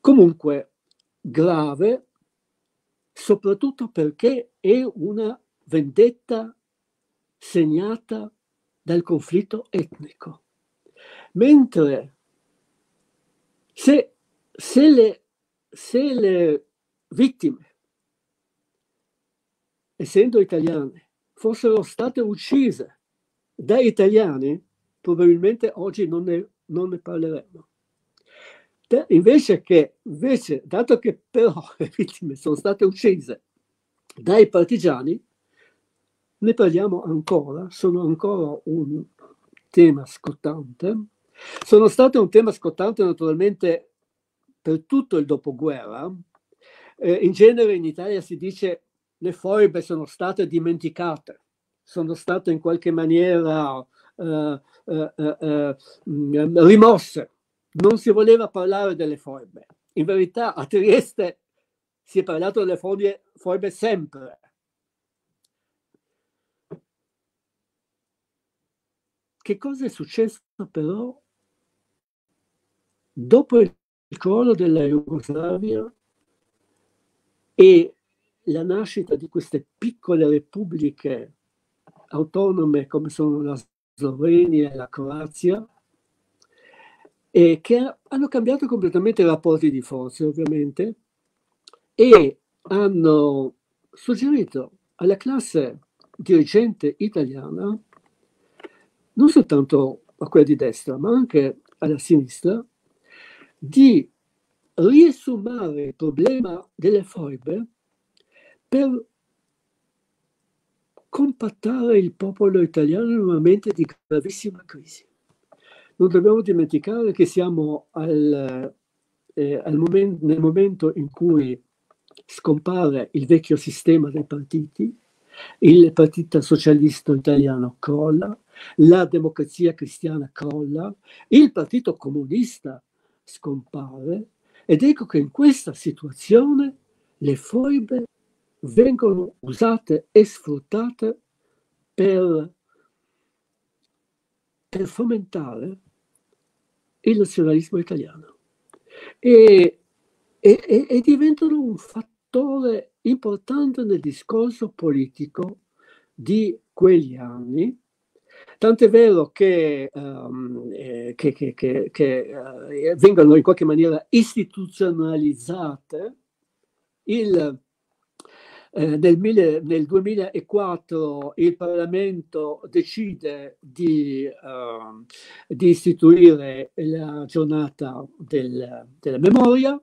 comunque grave, soprattutto perché è una vendetta segnata dal conflitto etnico. Mentre se, se, le, se le vittime, essendo italiane, fossero state uccise da italiani, probabilmente oggi non ne, non ne parleremo. Invece che, invece, dato che però [laughs] le vittime sono state uccise dai partigiani, ne parliamo ancora, sono ancora un tema scottante. Sono state un tema scottante naturalmente per tutto il dopoguerra, eh, in genere in Italia si dice le foibe sono state dimenticate, sono state in qualche maniera eh, eh, eh, mm, rimosse. Non si voleva parlare delle foibe. In verità a Trieste si è parlato delle foibe, foibe sempre. Che cosa è successo però dopo il crollo della Jugoslavia e la nascita di queste piccole repubbliche autonome come sono la Slovenia e la Croazia, e che hanno cambiato completamente i rapporti di forze, ovviamente, e hanno suggerito alla classe dirigente italiana, non soltanto a quella di destra, ma anche alla sinistra, di riesumare il problema delle foibe per compattare il popolo italiano in un momento di gravissima crisi. Non dobbiamo dimenticare che siamo al, eh, al moment, nel momento in cui scompare il vecchio sistema dei partiti, il partito socialista italiano crolla, la democrazia cristiana crolla, il partito comunista scompare ed ecco che in questa situazione le foibe vengono usate e sfruttate per, per fomentare il nazionalismo italiano. E, e, e, diventano un fattore importante nel discorso politico di quegli anni Tant'è vero che, um, eh, che, che, che uh, vengono in qualche maniera istituzionalizzate il, eh, nel, mille, nel, 2004 il Parlamento decide di, uh, di istituire la giornata del, della memoria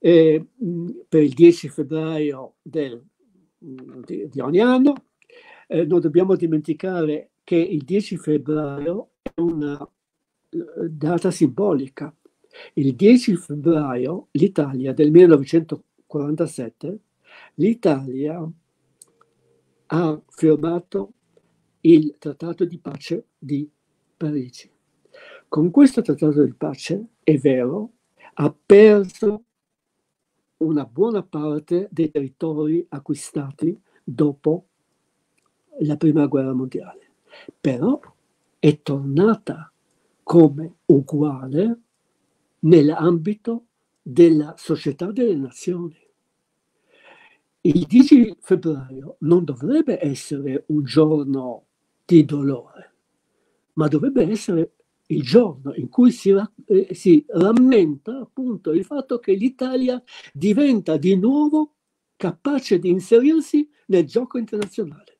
eh, per il 10 febbraio del, di, di, ogni anno. Eh, non dobbiamo dimenticare che il 10 febbraio è una eh, data simbolica. Il 10 febbraio l'Italia del 1947 l'Italia ha firmato il trattato di pace di Parigi. Con questo trattato di pace, è vero, ha perso una buona parte dei territori acquistati dopo la prima guerra mondiale, però è tornata come uguale nell'ambito della società delle nazioni. Il 10 febbraio non dovrebbe essere un giorno di dolore, ma dovrebbe essere il giorno in cui si, eh, si rammenta appunto il fatto che l'Italia diventa di nuovo capace di inserirsi nel gioco internazionale.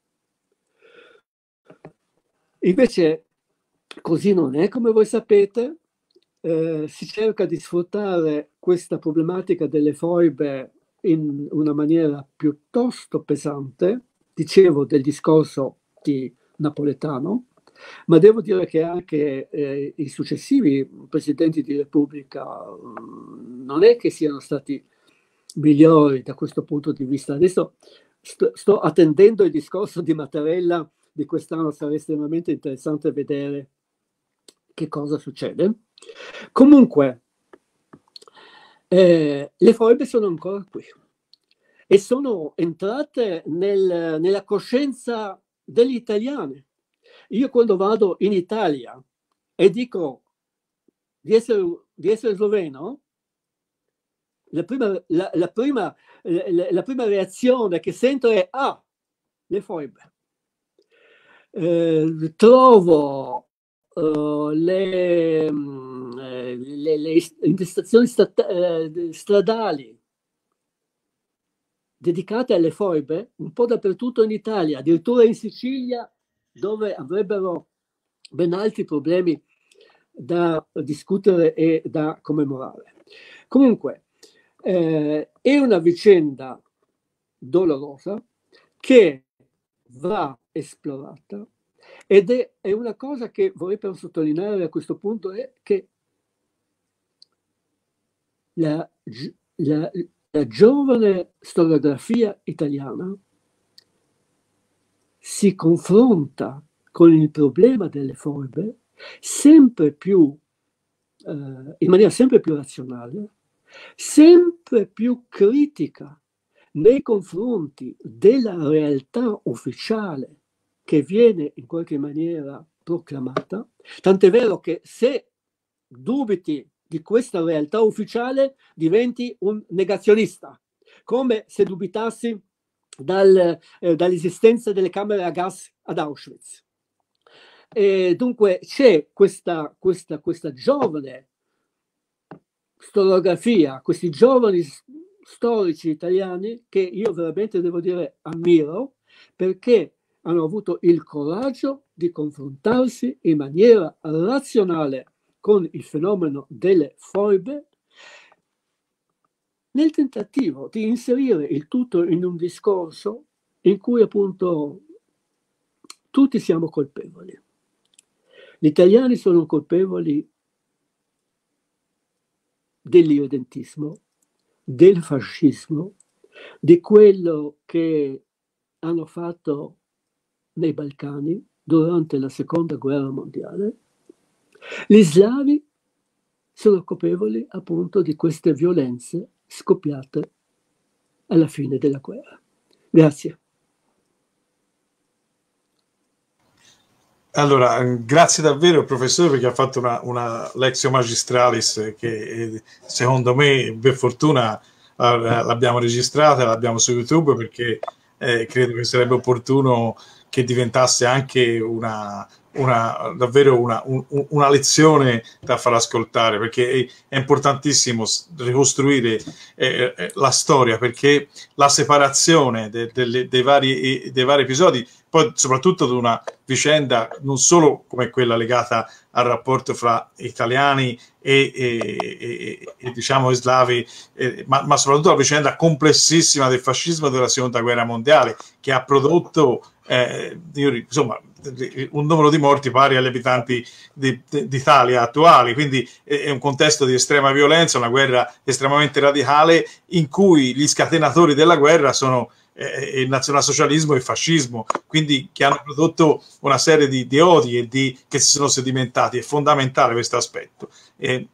Invece così non è, come voi sapete, eh, si cerca di sfruttare questa problematica delle foibe in una maniera piuttosto pesante, dicevo del discorso di Napoletano, ma devo dire che anche eh, i successivi presidenti di Repubblica mh, mm, non è che siano stati migliori da questo punto di vista. Adesso sto, sto attendendo il discorso di Mattarella di quest'anno, sarà estremamente interessante vedere che cosa succede. Comunque, eh, le foibe sono ancora qui e sono entrate nel, nella coscienza degli italiani. Io quando vado in Italia e dico di essere, di essere sloveno, la prima, la, la, prima, la, prima, reazione che sento è ah, le foibe. Eh, trovo uh, le, mm, eh, le, le, intestazioni stata, eh, stradali dedicate alle foibe un po' dappertutto in Italia, addirittura in Sicilia, dove avrebbero ben altri problemi da discutere e da commemorare. Comunque, eh, è una vicenda dolorosa che va esplorata ed è, è una cosa che vorrei però sottolineare a questo punto è che la, la, la giovane storiografia italiana si confronta con il problema delle foibe sempre più, eh, in maniera sempre più razionale, sempre più critica nei confronti della realtà ufficiale che viene in qualche maniera proclamata, tant'è vero che se dubiti di questa realtà ufficiale diventi un negazionista, come se dubitassi dal, eh, dall'esistenza delle camere a gas ad Auschwitz. E dunque c'è questa, questa, questa giovane storiografia, questi giovani storici italiani che io veramente devo dire ammiro perché hanno avuto il coraggio di confrontarsi in maniera razionale con il fenomeno delle foibe nel tentativo di inserire il tutto in un discorso in cui appunto tutti siamo colpevoli. Gli italiani sono colpevoli dell'irredentismo, del fascismo, di quello che hanno fatto nei Balcani durante la seconda guerra mondiale. Gli slavi sono colpevoli appunto di queste violenze scoppiate alla fine della guerra. Grazie. Allora, grazie davvero professore perché ha fatto una, una lexio magistralis che secondo me, per fortuna, l'abbiamo registrata, l'abbiamo su YouTube perché eh, credo che sarebbe opportuno che diventasse anche una, una, davvero una, un, una, lezione da far ascoltare perché è, importantissimo ricostruire eh, eh, la storia perché la separazione de, de, dei, vari, dei vari episodi poi soprattutto di una vicenda non solo come quella legata al rapporto fra italiani e, e, e, e diciamo slavi, ma, ma, soprattutto la vicenda complessissima del fascismo della seconda guerra mondiale che ha prodotto eh, insomma un numero di morti pari agli abitanti d'Italia attuali, quindi è un contesto di estrema violenza, una guerra estremamente radicale in cui gli scatenatori della guerra sono eh, il nazionalsocialismo e il fascismo, quindi che hanno prodotto una serie di, di odi e di, che si sono sedimentati. È fondamentale questo aspetto. E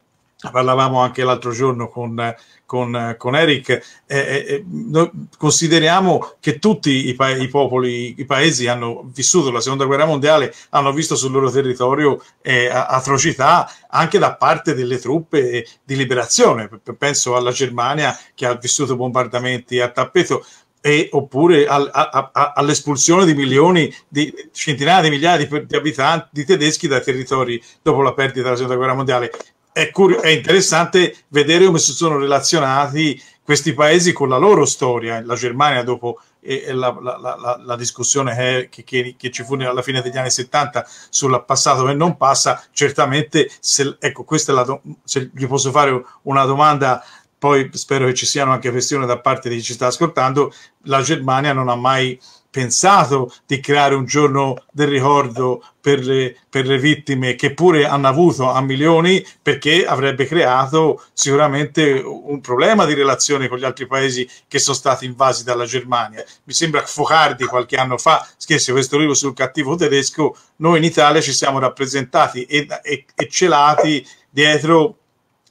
parlavamo anche l'altro giorno con, con, con Eric, eh, eh, consideriamo che tutti i, pa- i, popoli, i paesi hanno vissuto la seconda guerra mondiale, hanno visto sul loro territorio eh, atrocità anche da parte delle truppe di liberazione. Penso alla Germania che ha vissuto bombardamenti a tappeto e, oppure al, a, a, all'espulsione di milioni, di centinaia di migliaia di, di, abitanti, di tedeschi dai territori dopo la perdita della seconda guerra mondiale. È, cur- è, interessante vedere come si sono relazionati questi paesi con la loro storia. La Germania dopo eh, la, la, la, la, discussione che, che, che, ci fu alla fine degli anni 70 sul passato che non passa, certamente, se, ecco, questa è la do- se gli posso fare una domanda poi spero che ci siano anche questioni da parte di chi ci sta ascoltando, la Germania non ha mai pensato di creare un giorno del ricordo per le, per le, vittime che pure hanno avuto a milioni perché avrebbe creato sicuramente un problema di relazione con gli altri paesi che sono stati invasi dalla Germania. Mi sembra Focardi qualche anno fa scrisse questo libro sul cattivo tedesco, noi in Italia ci siamo rappresentati e, e, e celati dietro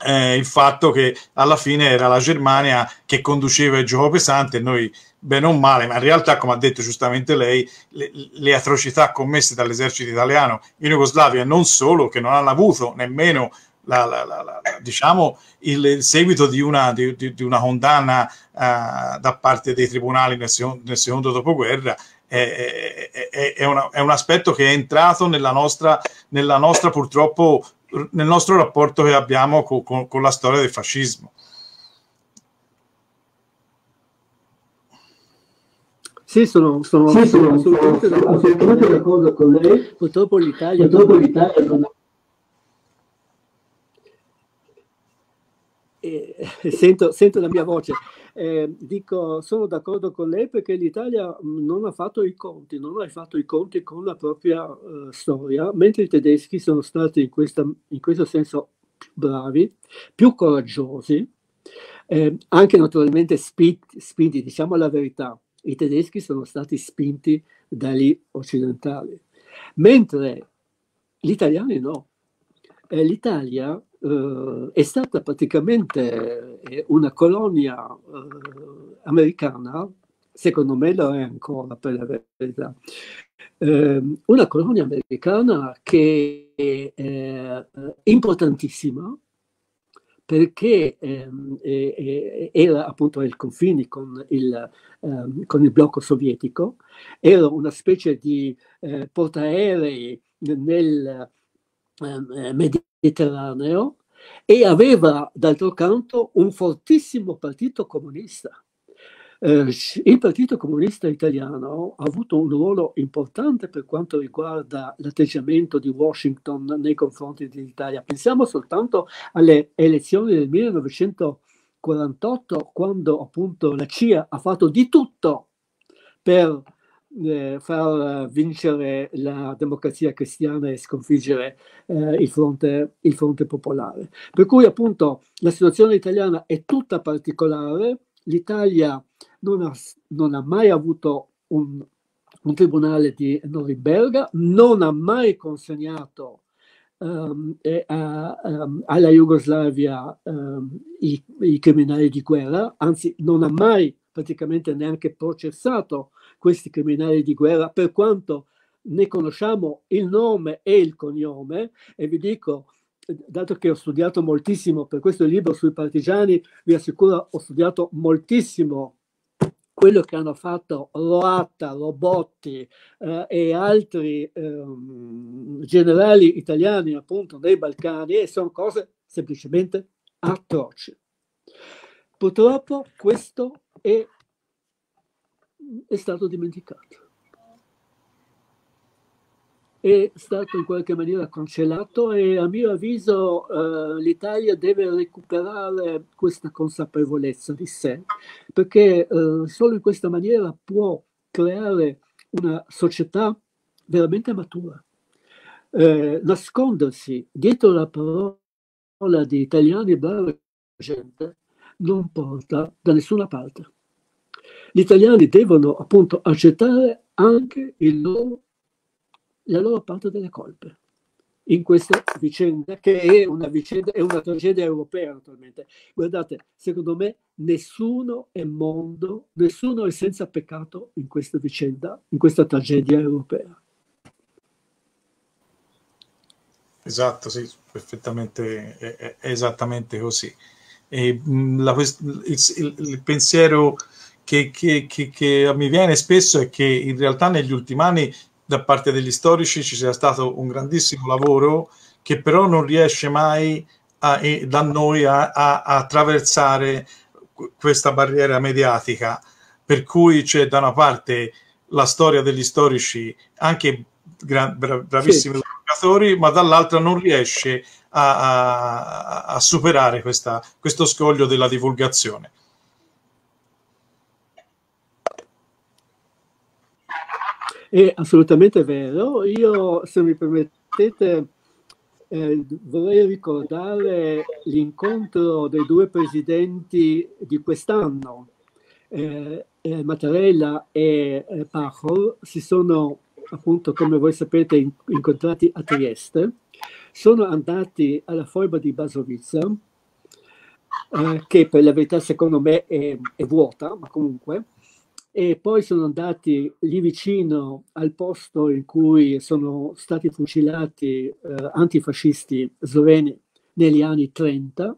eh, il fatto che alla fine era la Germania che conduceva il gioco pesante e noi bene o male, ma in realtà come ha detto giustamente lei, le, le atrocità commesse dall'esercito italiano in Jugoslavia non solo che non hanno avuto nemmeno la, la, la, diciamo il, il, seguito di una, di, di una condanna uh, da parte dei tribunali nel, secondo, nel secondo dopoguerra è, è, è, una, è, un aspetto che è entrato nella nostra, nella nostra purtroppo nel nostro rapporto che abbiamo con, con, con la storia del fascismo. Sì, sono, sono, sì, sono assolutamente, assolutamente d'accordo con lei. Purtroppo l'Italia, Purtroppo l'Italia non... eh, sento, sento la mia voce. Eh, dico, sono d'accordo con lei perché l'Italia mm, non ha fatto i conti, non ha fatto i conti con la propria uh, storia, mentre i tedeschi sono stati in, questa, in questo senso più bravi, più coraggiosi, eh, anche naturalmente spinti, spinti, diciamo la verità, i tedeschi sono stati spinti dagli occidentali. mentre gli italiani no. Eh, L'Italia eh, è stata praticamente eh, una colonia eh, americana, secondo me lo è ancora per la verità, eh, una colonia americana che è eh, importantissima perché ehm, era appunto ai confini con il, ehm, con il, blocco sovietico, era una specie di eh, portaerei nel eh, Mediterraneo e aveva d'altro canto un fortissimo partito comunista. Eh, il Partito Comunista Italiano ha avuto un ruolo importante per quanto riguarda l'atteggiamento di Washington nei confronti dell'Italia. Pensiamo soltanto alle elezioni del 1948, quando appunto la CIA ha fatto di tutto per eh, far vincere la democrazia cristiana e sconfiggere eh, il, fronte, il fronte popolare. Per cui appunto la situazione italiana è tutta particolare. L'Italia non ha, non ha mai avuto un, un, tribunale di Norimberga, non ha mai consegnato um, a, um, alla Jugoslavia um, i, i, criminali di guerra, anzi non ha mai praticamente neanche processato questi criminali di guerra, per quanto ne conosciamo il nome e il cognome, e vi dico, dato che ho studiato moltissimo per questo libro sui partigiani, vi assicuro ho studiato moltissimo quello che hanno fatto Loatta, Robotti eh, e altri eh, generali italiani appunto nei Balcani e sono cose semplicemente atroci. Purtroppo questo è, è stato dimenticato è stato in qualche maniera cancellato e a mio avviso eh, l'Italia deve recuperare questa consapevolezza di sé, perché eh, solo in questa maniera può creare una società veramente matura. Eh, nascondersi dietro la parola di italiani brava gente non porta da nessuna parte. Gli italiani devono appunto accettare anche loro la loro parte delle colpe in questa vicenda, che è una vicenda, è una tragedia europea naturalmente. Guardate, secondo me nessuno è mondo, nessuno è senza peccato in questa vicenda, in questa tragedia europea. Esatto, sì, perfettamente, è, è esattamente così. La, il, il, pensiero che, che, che, che mi viene spesso è che in realtà negli ultimi anni da parte degli storici ci sia stato un grandissimo lavoro che però non riesce mai a, da noi a, a, a attraversare questa barriera mediatica, per cui c'è da una parte la storia degli storici, anche gra- bra- bravissimi sì. educatori, ma dall'altra non riesce a, a superare questa, questo scoglio della divulgazione. È assolutamente vero. Io, se mi permettete, eh, vorrei ricordare l'incontro dei due presidenti di quest'anno. Eh, eh, Mattarella e eh, Pachol si sono appunto, come voi sapete, in, incontrati a Trieste, sono andati alla foiba di Basovizza, eh, che per la verità secondo me è, è vuota, ma comunque, e poi sono andati lì vicino al posto in cui sono stati fucilati eh, antifascisti sloveni negli anni 30,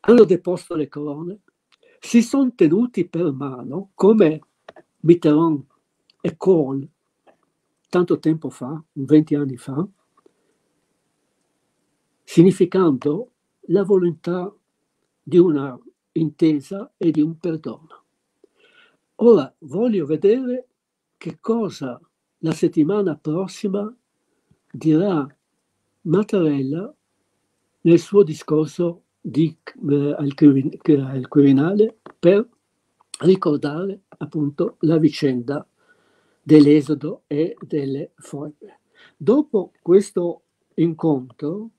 hanno deposto le colonne, si sono tenuti per mano come Mitterrand e Kohl tanto tempo fa, 20 anni fa, significando la volontà di una intesa e di un perdono. Ora voglio vedere che cosa la settimana prossima dirà Mattarella nel suo discorso di, eh, al, al Quirinale per ricordare appunto la vicenda dell'esodo e delle foibe. Dopo questo incontro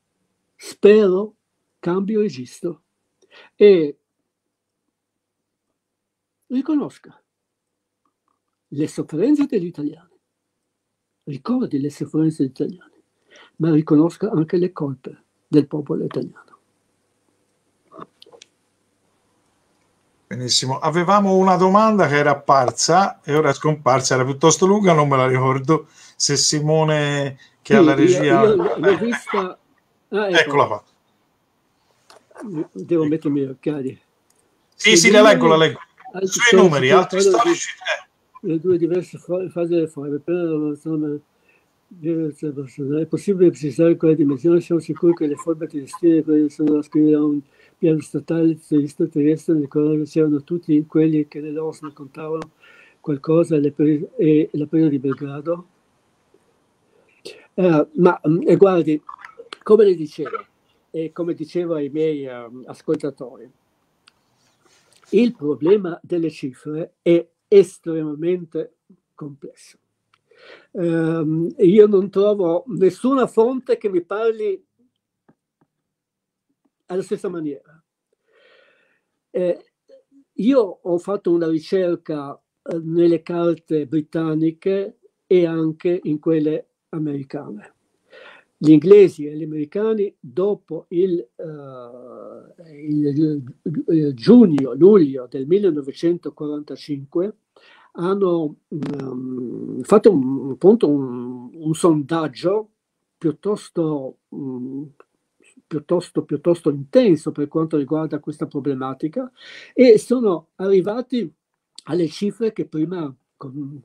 spero cambio registro e riconosca le sofferenze degli italiani, ricordi le sofferenze degli italiani, ma riconosca anche le colpe del popolo italiano. Benissimo, avevamo una domanda che era apparsa e ora è scomparsa, era piuttosto lunga, non me la ricordo se Simone che sì, alla regia... Io, io, l'ho vista... Ah, ecco. Eccola qua. Devo mettermi i occhiali. Sì, Se sì, la leggo, la leggo. Sui numeri, altri storici... Eh. Le due diverse fasi delle forme, per la è possibile precisare quale dimensione? Siamo sicuri che le forme terrestri sono da scrivere a un piano statale terrestre nel quale c'erano tutti quelli che nell'OSNA contavano qualcosa e la prima di Belgrado? Uh, ma eh, guardi, come le dicevo, e come dicevo ai miei uh, ascoltatori, il problema delle cifre è estremamente complesso. Uh, io non trovo nessuna fonte che mi parli alla stessa maniera. Eh, io ho fatto una ricerca eh, nelle carte britanniche e anche in quelle americane. Gli inglesi e gli americani dopo il, uh, il, il giugno-luglio del 1945 hanno um, fatto un, appunto un, un sondaggio piuttosto, um, piuttosto, piuttosto intenso per quanto riguarda questa problematica e sono arrivati alle cifre che prima,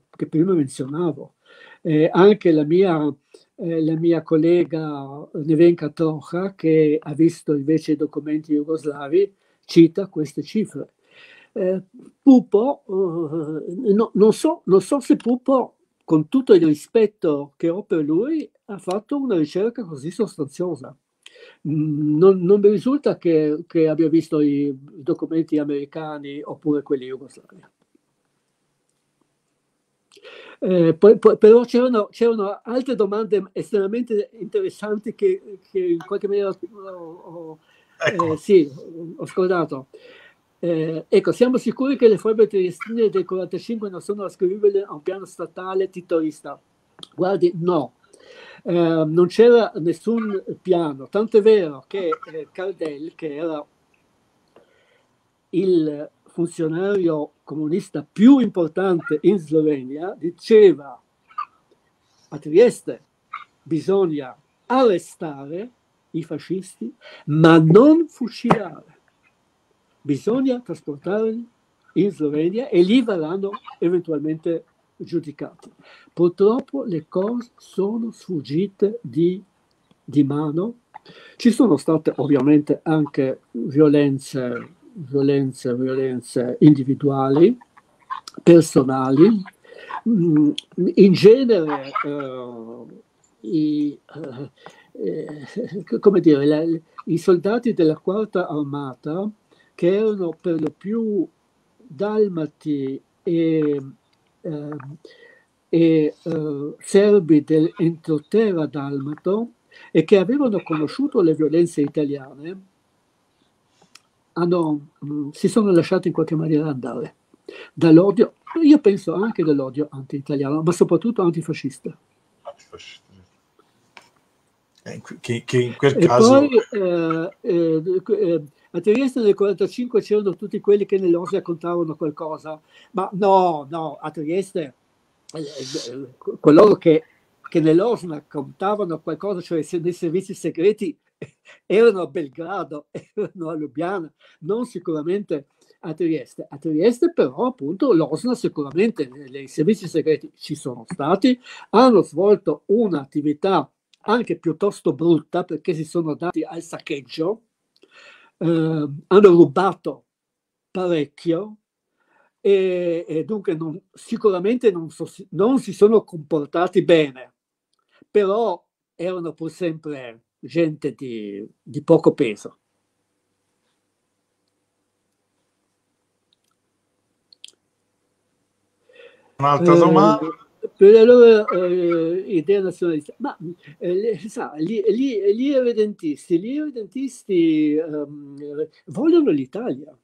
che prima menzionavo. Eh, anche la mia, eh, la mia collega Nevenka Troja, che ha visto invece i documenti jugoslavi, cita queste cifre. Eh, Pupo, eh, no, non, so, non so se Pupo, con tutto il rispetto che ho per lui, ha fatto una ricerca così sostanziosa. Mm, non, non mi risulta che, che, abbia visto i documenti americani oppure quelli jugoslavi. Eh, poi, poi, però c'erano, c'erano, altre domande estremamente interessanti che, che in qualche maniera ho, ho, ecco. eh, sì, ho scordato. Eh, ecco, siamo sicuri che le forme triestine del 45 non sono ascrivibili a un piano statale titolista? Guardi, no. Eh, non c'era nessun piano, tanto è vero che eh, Cardell, che era il funzionario comunista più importante in Slovenia, diceva a Trieste bisogna arrestare i fascisti, ma non fucilare. Bisogna trasportarli in Slovenia e lì verranno eventualmente giudicati. Purtroppo le cose sono sfuggite di, di mano. Ci sono state ovviamente anche violenze violenze, violenze individuali, personali. Mm, in genere uh, i, eh, come dire, la, i soldati della quarta armata, che erano per lo più dalmati e, uh, e serbi dell'entroterra dalmato e che avevano conosciuto le violenze italiane, hanno, mm, si sono lasciati in qualche maniera andare dall'odio, io penso anche dall'odio anti-italiano, ma soprattutto antifascista. Antifascista. Eh, che, che, in quel e caso... Poi, eh, eh, eh a Trieste nel 1945 c'erano tutti quelli che nell'Ossia contavano qualcosa, ma no, no, a Trieste eh, eh, coloro che, che nell'Osna contavano qualcosa, cioè nei servizi segreti, [laughs] erano a Belgrado, [laughs] erano a Lubiana, non sicuramente a Trieste. A Trieste però appunto l'Osna sicuramente nei servizi segreti ci sono stati, hanno svolto un'attività anche piuttosto brutta perché si sono dati al saccheggio, eh, hanno rubato parecchio e, e dunque non, sicuramente non, so, non si sono comportati bene, però erano pur sempre gente di, di poco peso. Un'altra domanda. Eh, per la loro eh, idea nazionalista, ma eh, sa, gli, gli, gli irredentisti, gli irredentisti ehm, vogliono l'Italia.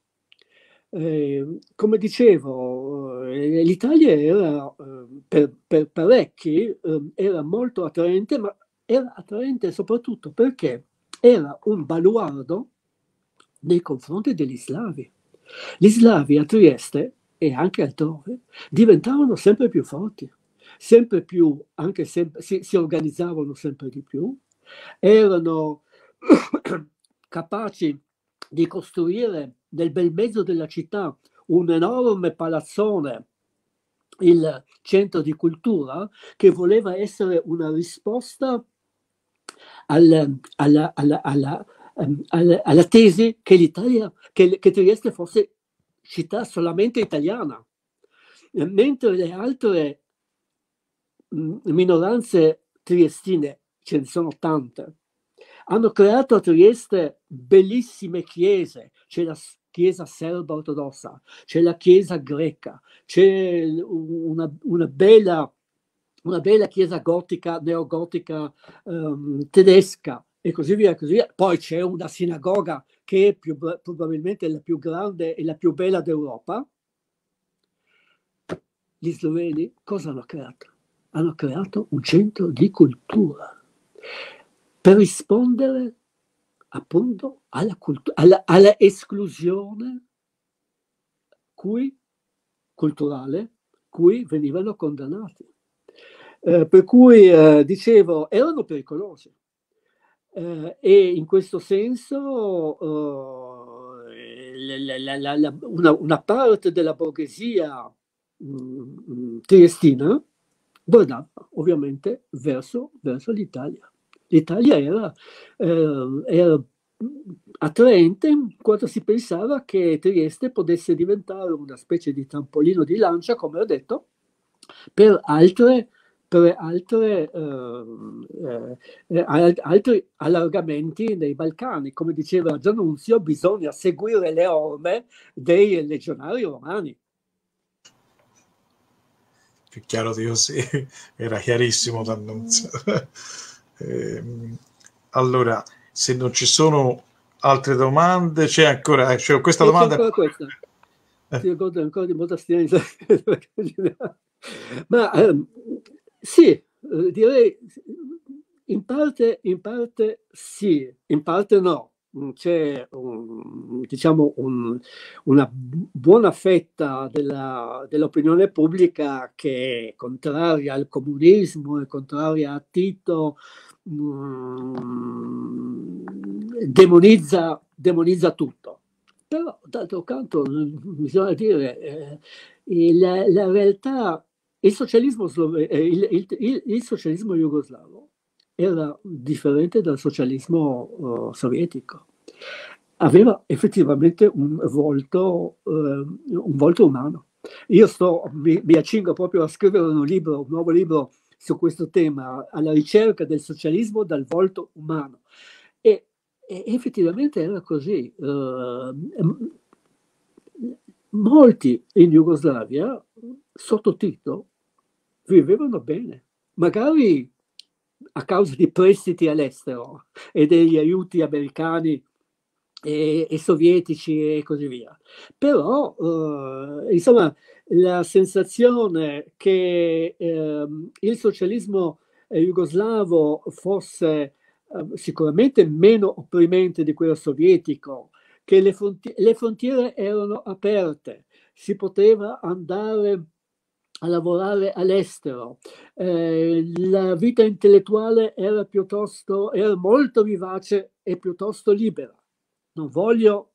Eh, come dicevo, eh, l'Italia era eh, per, per, parecchi eh, era molto attraente, ma era attraente soprattutto perché era un baluardo nei confronti degli slavi. Gli slavi a Trieste e anche altrove diventavano sempre più forti, sempre più, anche se si, si organizzavano sempre di più, erano [clears throat] capaci di costruire nel bel mezzo della città un enorme palazzone, il centro di cultura, che voleva essere una risposta alla, alla, alla, um, alla, tesi che l'Italia, che, che Trieste fosse città solamente italiana, mentre le altre minoranze triestine, ce ne sono tante, hanno creato a Trieste bellissime chiese, c'è la chiesa serba ortodossa, c'è la chiesa greca, c'è una, una, bella, una bella, chiesa gotica, neogotica um, tedesca e così via, così via. Poi c'è una sinagoga che è più, probabilmente la più grande e la più bella d'Europa. Gli sloveni cosa hanno creato? Hanno creato un centro di cultura per rispondere appunto alla, cultu- alla, alla esclusione cui, culturale cui venivano condannati. Eh, per cui, eh, dicevo, erano pericolosi. Eh, e in questo senso eh, la, la, la, una, una, parte della borghesia mm, mm, triestina guardava ovviamente verso, verso l'Italia l'Italia era, eh, era attraente quando si pensava che Trieste potesse diventare una specie di trampolino di lancia, come ho detto, per altre per altre, eh, eh, altri allargamenti nei Balcani. Come diceva Giannunzio, bisogna seguire le orme dei legionari romani. Più chiaro di così, [laughs] era chiarissimo D'Annunzio. [laughs] Eh, allora, se non ci sono altre domande, c'è ancora c'è questa domanda. C'è ancora questa. Eh. Ti ricordo ancora di molta astienza. [laughs] Ma ehm, sì, eh, direi in parte, in parte sì, in parte no. Mm, c'è un, diciamo un, una buona fetta della, dell'opinione pubblica che è contraria al comunismo, è contraria a Tito, Mm, demonizza, demonizza tutto. Però, d'altro canto, bisogna dire, eh, la, la, realtà, il socialismo, eh, il, il, il, il, socialismo jugoslavo era differente dal socialismo uh, sovietico. Aveva effettivamente un volto, uh, un volto umano. Io sto, mi, mi accingo proprio a scrivere un libro, un nuovo libro su questo tema, alla ricerca del socialismo dal volto umano. E, e effettivamente era così. Uh, molti in Jugoslavia, sotto Tito, vivevano bene, magari a causa di prestiti all'estero e degli aiuti americani e, e sovietici e così via. Però, uh, insomma, la sensazione che eh, il socialismo eh, jugoslavo fosse eh, sicuramente meno opprimente di quello sovietico, che le, fronti- le frontiere erano aperte, si poteva andare a lavorare all'estero, eh, la vita intellettuale era piuttosto, era molto vivace e piuttosto libera. Non voglio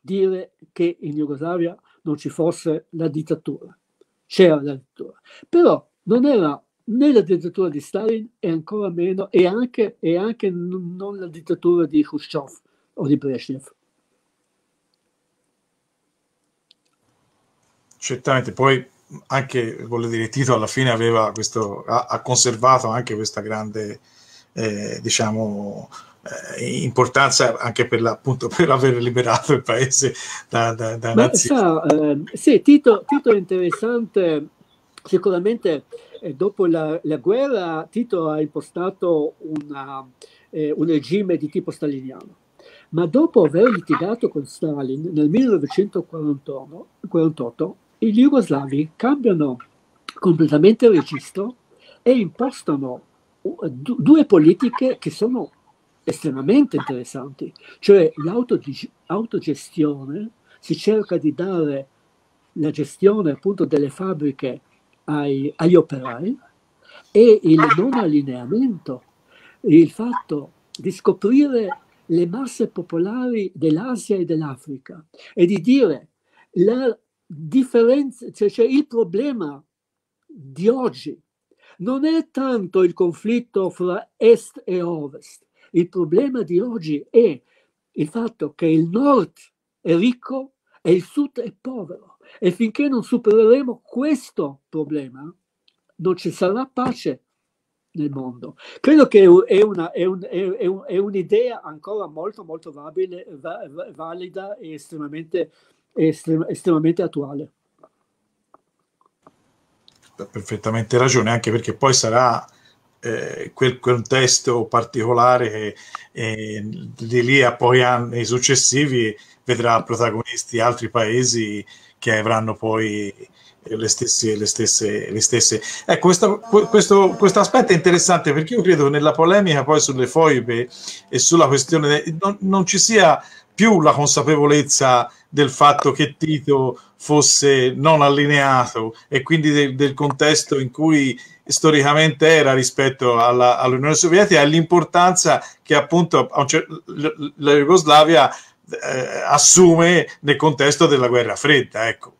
dire che in Jugoslavia non ci fosse la dittatura. C'era la dittatura. Però non era né la dittatura di Stalin e ancora meno, e anche, e anche non la dittatura di Khrushchev o di Brezhnev. Certamente, poi anche, voglio dire, Tito alla fine aveva questo, ha, ha conservato anche questa grande, eh, diciamo, eh, importanza anche per, appunto, [laughs] per aver liberato il paese da, da, da nazisti. Eh, sì, Tito, Tito, è interessante, sicuramente eh, dopo la, la, guerra Tito ha impostato una, eh, un regime di tipo staliniano. Ma dopo aver litigato con Stalin nel 1948, i jugoslavi cambiano completamente il registro e impostano due politiche che sono estremamente interessanti, cioè l'autogestione, si cerca di dare la gestione appunto delle fabbriche ai, agli operai e il non allineamento, il fatto di scoprire le masse popolari dell'Asia e dell'Africa e di dire la differenza, cioè, cioè il problema di oggi non è tanto il conflitto fra est e ovest, il problema di oggi è il fatto che il nord è ricco e il sud è povero. E finché non supereremo questo problema, non ci sarà pace nel mondo. Credo che è, una, è, un, è, un, è un'idea ancora molto, molto valida e estremamente, estrem, estremamente attuale. Perfettamente ragione, anche perché poi sarà eh, quel contesto particolare che eh, di lì a poi anni successivi vedrà protagonisti altri paesi che avranno poi le stesse, le stesse, le stesse. Ecco, questo, questo, questo aspetto è interessante perché io credo che nella polemica poi sulle foibe e sulla questione non, non ci sia più la consapevolezza del fatto che Tito fosse non allineato e quindi del, del contesto in cui storicamente era rispetto alla, all'Unione Sovietica e l'importanza che appunto la Jugoslavia eh, assume nel contesto della guerra fredda. Ecco.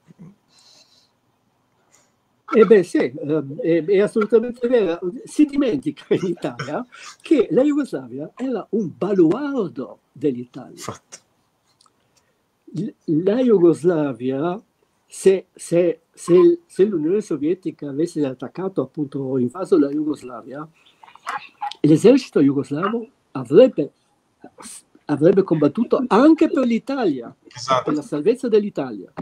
Eh beh sì, ehm, è, è, assolutamente vero. Si dimentica in Italia che la Jugoslavia era un baluardo dell'Italia. Fatto. La Jugoslavia, se, se, se, se l'Unione Sovietica avesse attaccato, appunto, invaso la Jugoslavia, l'esercito jugoslavo avrebbe avrebbe combattuto anche per l'Italia, esatto. per la salvezza dell'Italia.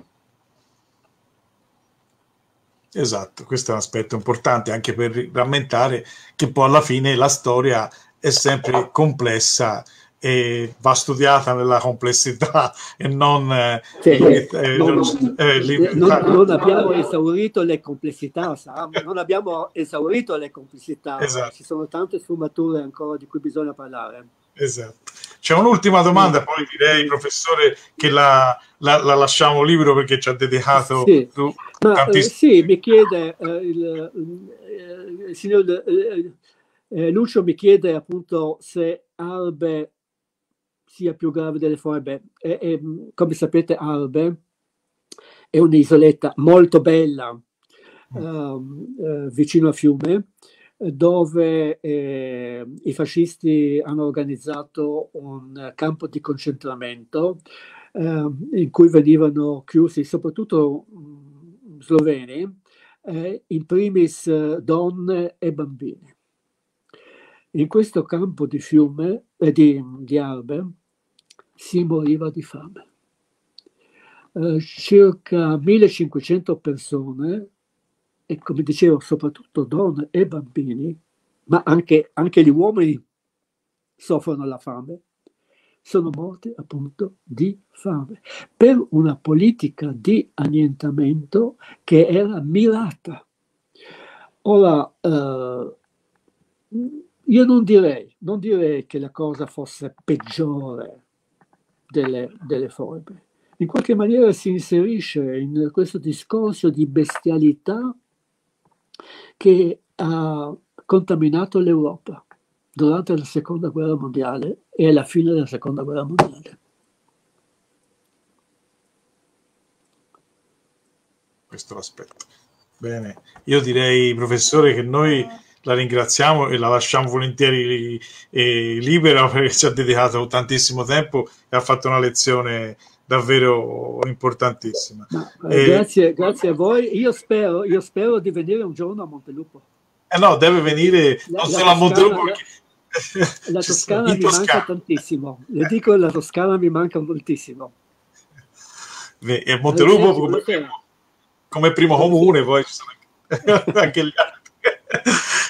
Esatto, questo è un aspetto importante anche per rammentare che poi alla fine la storia è sempre complessa e va studiata nella complessità [laughs] e non, eh, sì, eh, eh, non, eh, non, non, abbiamo esaurito le complessità, non abbiamo esaurito le complessità, esatto. ci sono tante sfumature ancora di cui bisogna parlare. Esatto. C'è un'ultima domanda, poi direi, professore, che la, la, la lasciamo libero perché ci ha dedicato sì. tu, Ma, eh, sì, mi chiede il, il, signor Lucio mi chiede appunto se Arbe sia più grave delle forbe. E, e, come sapete, Arbe è un'isoletta molto bella uh, vicino a Fiume dove eh, i fascisti hanno organizzato un campo di concentramento eh, in cui venivano chiusi soprattutto mh, mm, sloveni, eh, in primis donne e bambini. In questo campo di fiume eh, di, di Arbe si moriva di fame. Eh, circa 1500 persone e come dicevo soprattutto donne e bambini, ma anche, anche gli uomini soffrono la fame, sono morti appunto di fame per una politica di annientamento che era mirata. Ora, eh, io non direi, non direi che la cosa fosse peggiore delle, delle forme. In qualche maniera si inserisce in questo discorso di bestialità che ha contaminato l'Europa durante la seconda guerra mondiale e alla fine della seconda guerra mondiale. Questo l'aspetto. Bene, io direi, professore, che noi la ringraziamo e la lasciamo volentieri eh, libera [laughs] perché ci ha dedicato tantissimo tempo e ha fatto una lezione davvero importantissima. Ma, eh, grazie, grazie, a voi. Io spero, io spero, di venire un giorno a Montelupo. Eh no, deve venire la, non solo a Montelupo. [laughs] La, [laughs] la Toscana mi Toscana. manca tantissimo. Le dico, la Toscana mi manca moltissimo. E Montelupo come, come, primo comune, poi ci sono anche gli altri.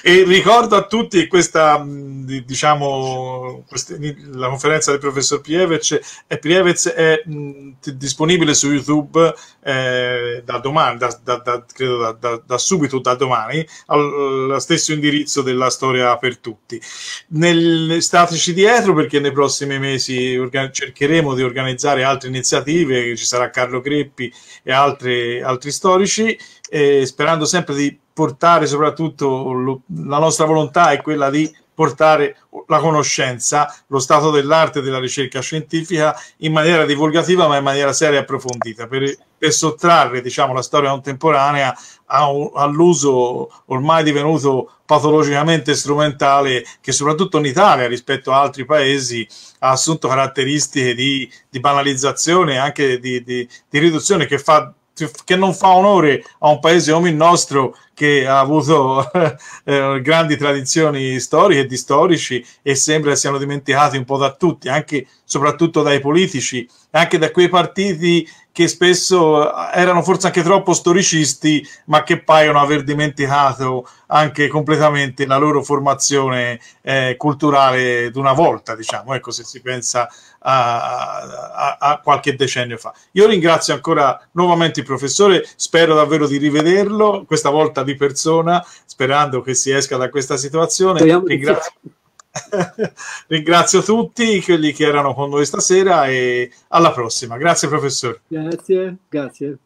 E ricordo a tutti questa, diciamo, questa, la conferenza del professor Pievec è, Pievec è mh, disponibile su YouTube eh, da domani, da, da, da, credo da, subito da domani, allo stesso indirizzo della storia per tutti. Nel, stateci dietro perché nei prossimi mesi organ- cercheremo di organizzare altre iniziative, ci sarà Carlo Creppi e altri, altri storici, eh, sperando sempre di portare soprattutto lo, la nostra volontà è quella di portare la conoscenza, lo stato dell'arte della ricerca scientifica in maniera divulgativa ma in maniera seria e approfondita per, per sottrarre diciamo, la storia contemporanea a, all'uso ormai divenuto patologicamente strumentale che soprattutto in Italia rispetto a altri paesi ha assunto caratteristiche di, di banalizzazione e anche di, di, di riduzione che fa che non fa onore a un paese come il nostro che ha avuto [laughs] eh, grandi tradizioni storiche e di storici e sembra siano dimenticati un po' da tutti, anche soprattutto dai politici, anche da quei partiti che spesso erano forse anche troppo storicisti, ma che paiono aver dimenticato anche completamente la loro formazione eh, culturale d'una volta, diciamo, ecco se si pensa a, a, a, qualche decennio fa. Io ringrazio ancora nuovamente il professore, spero davvero di rivederlo, questa volta di persona, sperando che si esca da questa situazione. Ringrazio, [laughs] ringrazio tutti quelli che erano con noi stasera e alla prossima. Grazie professore. Grazie, grazie.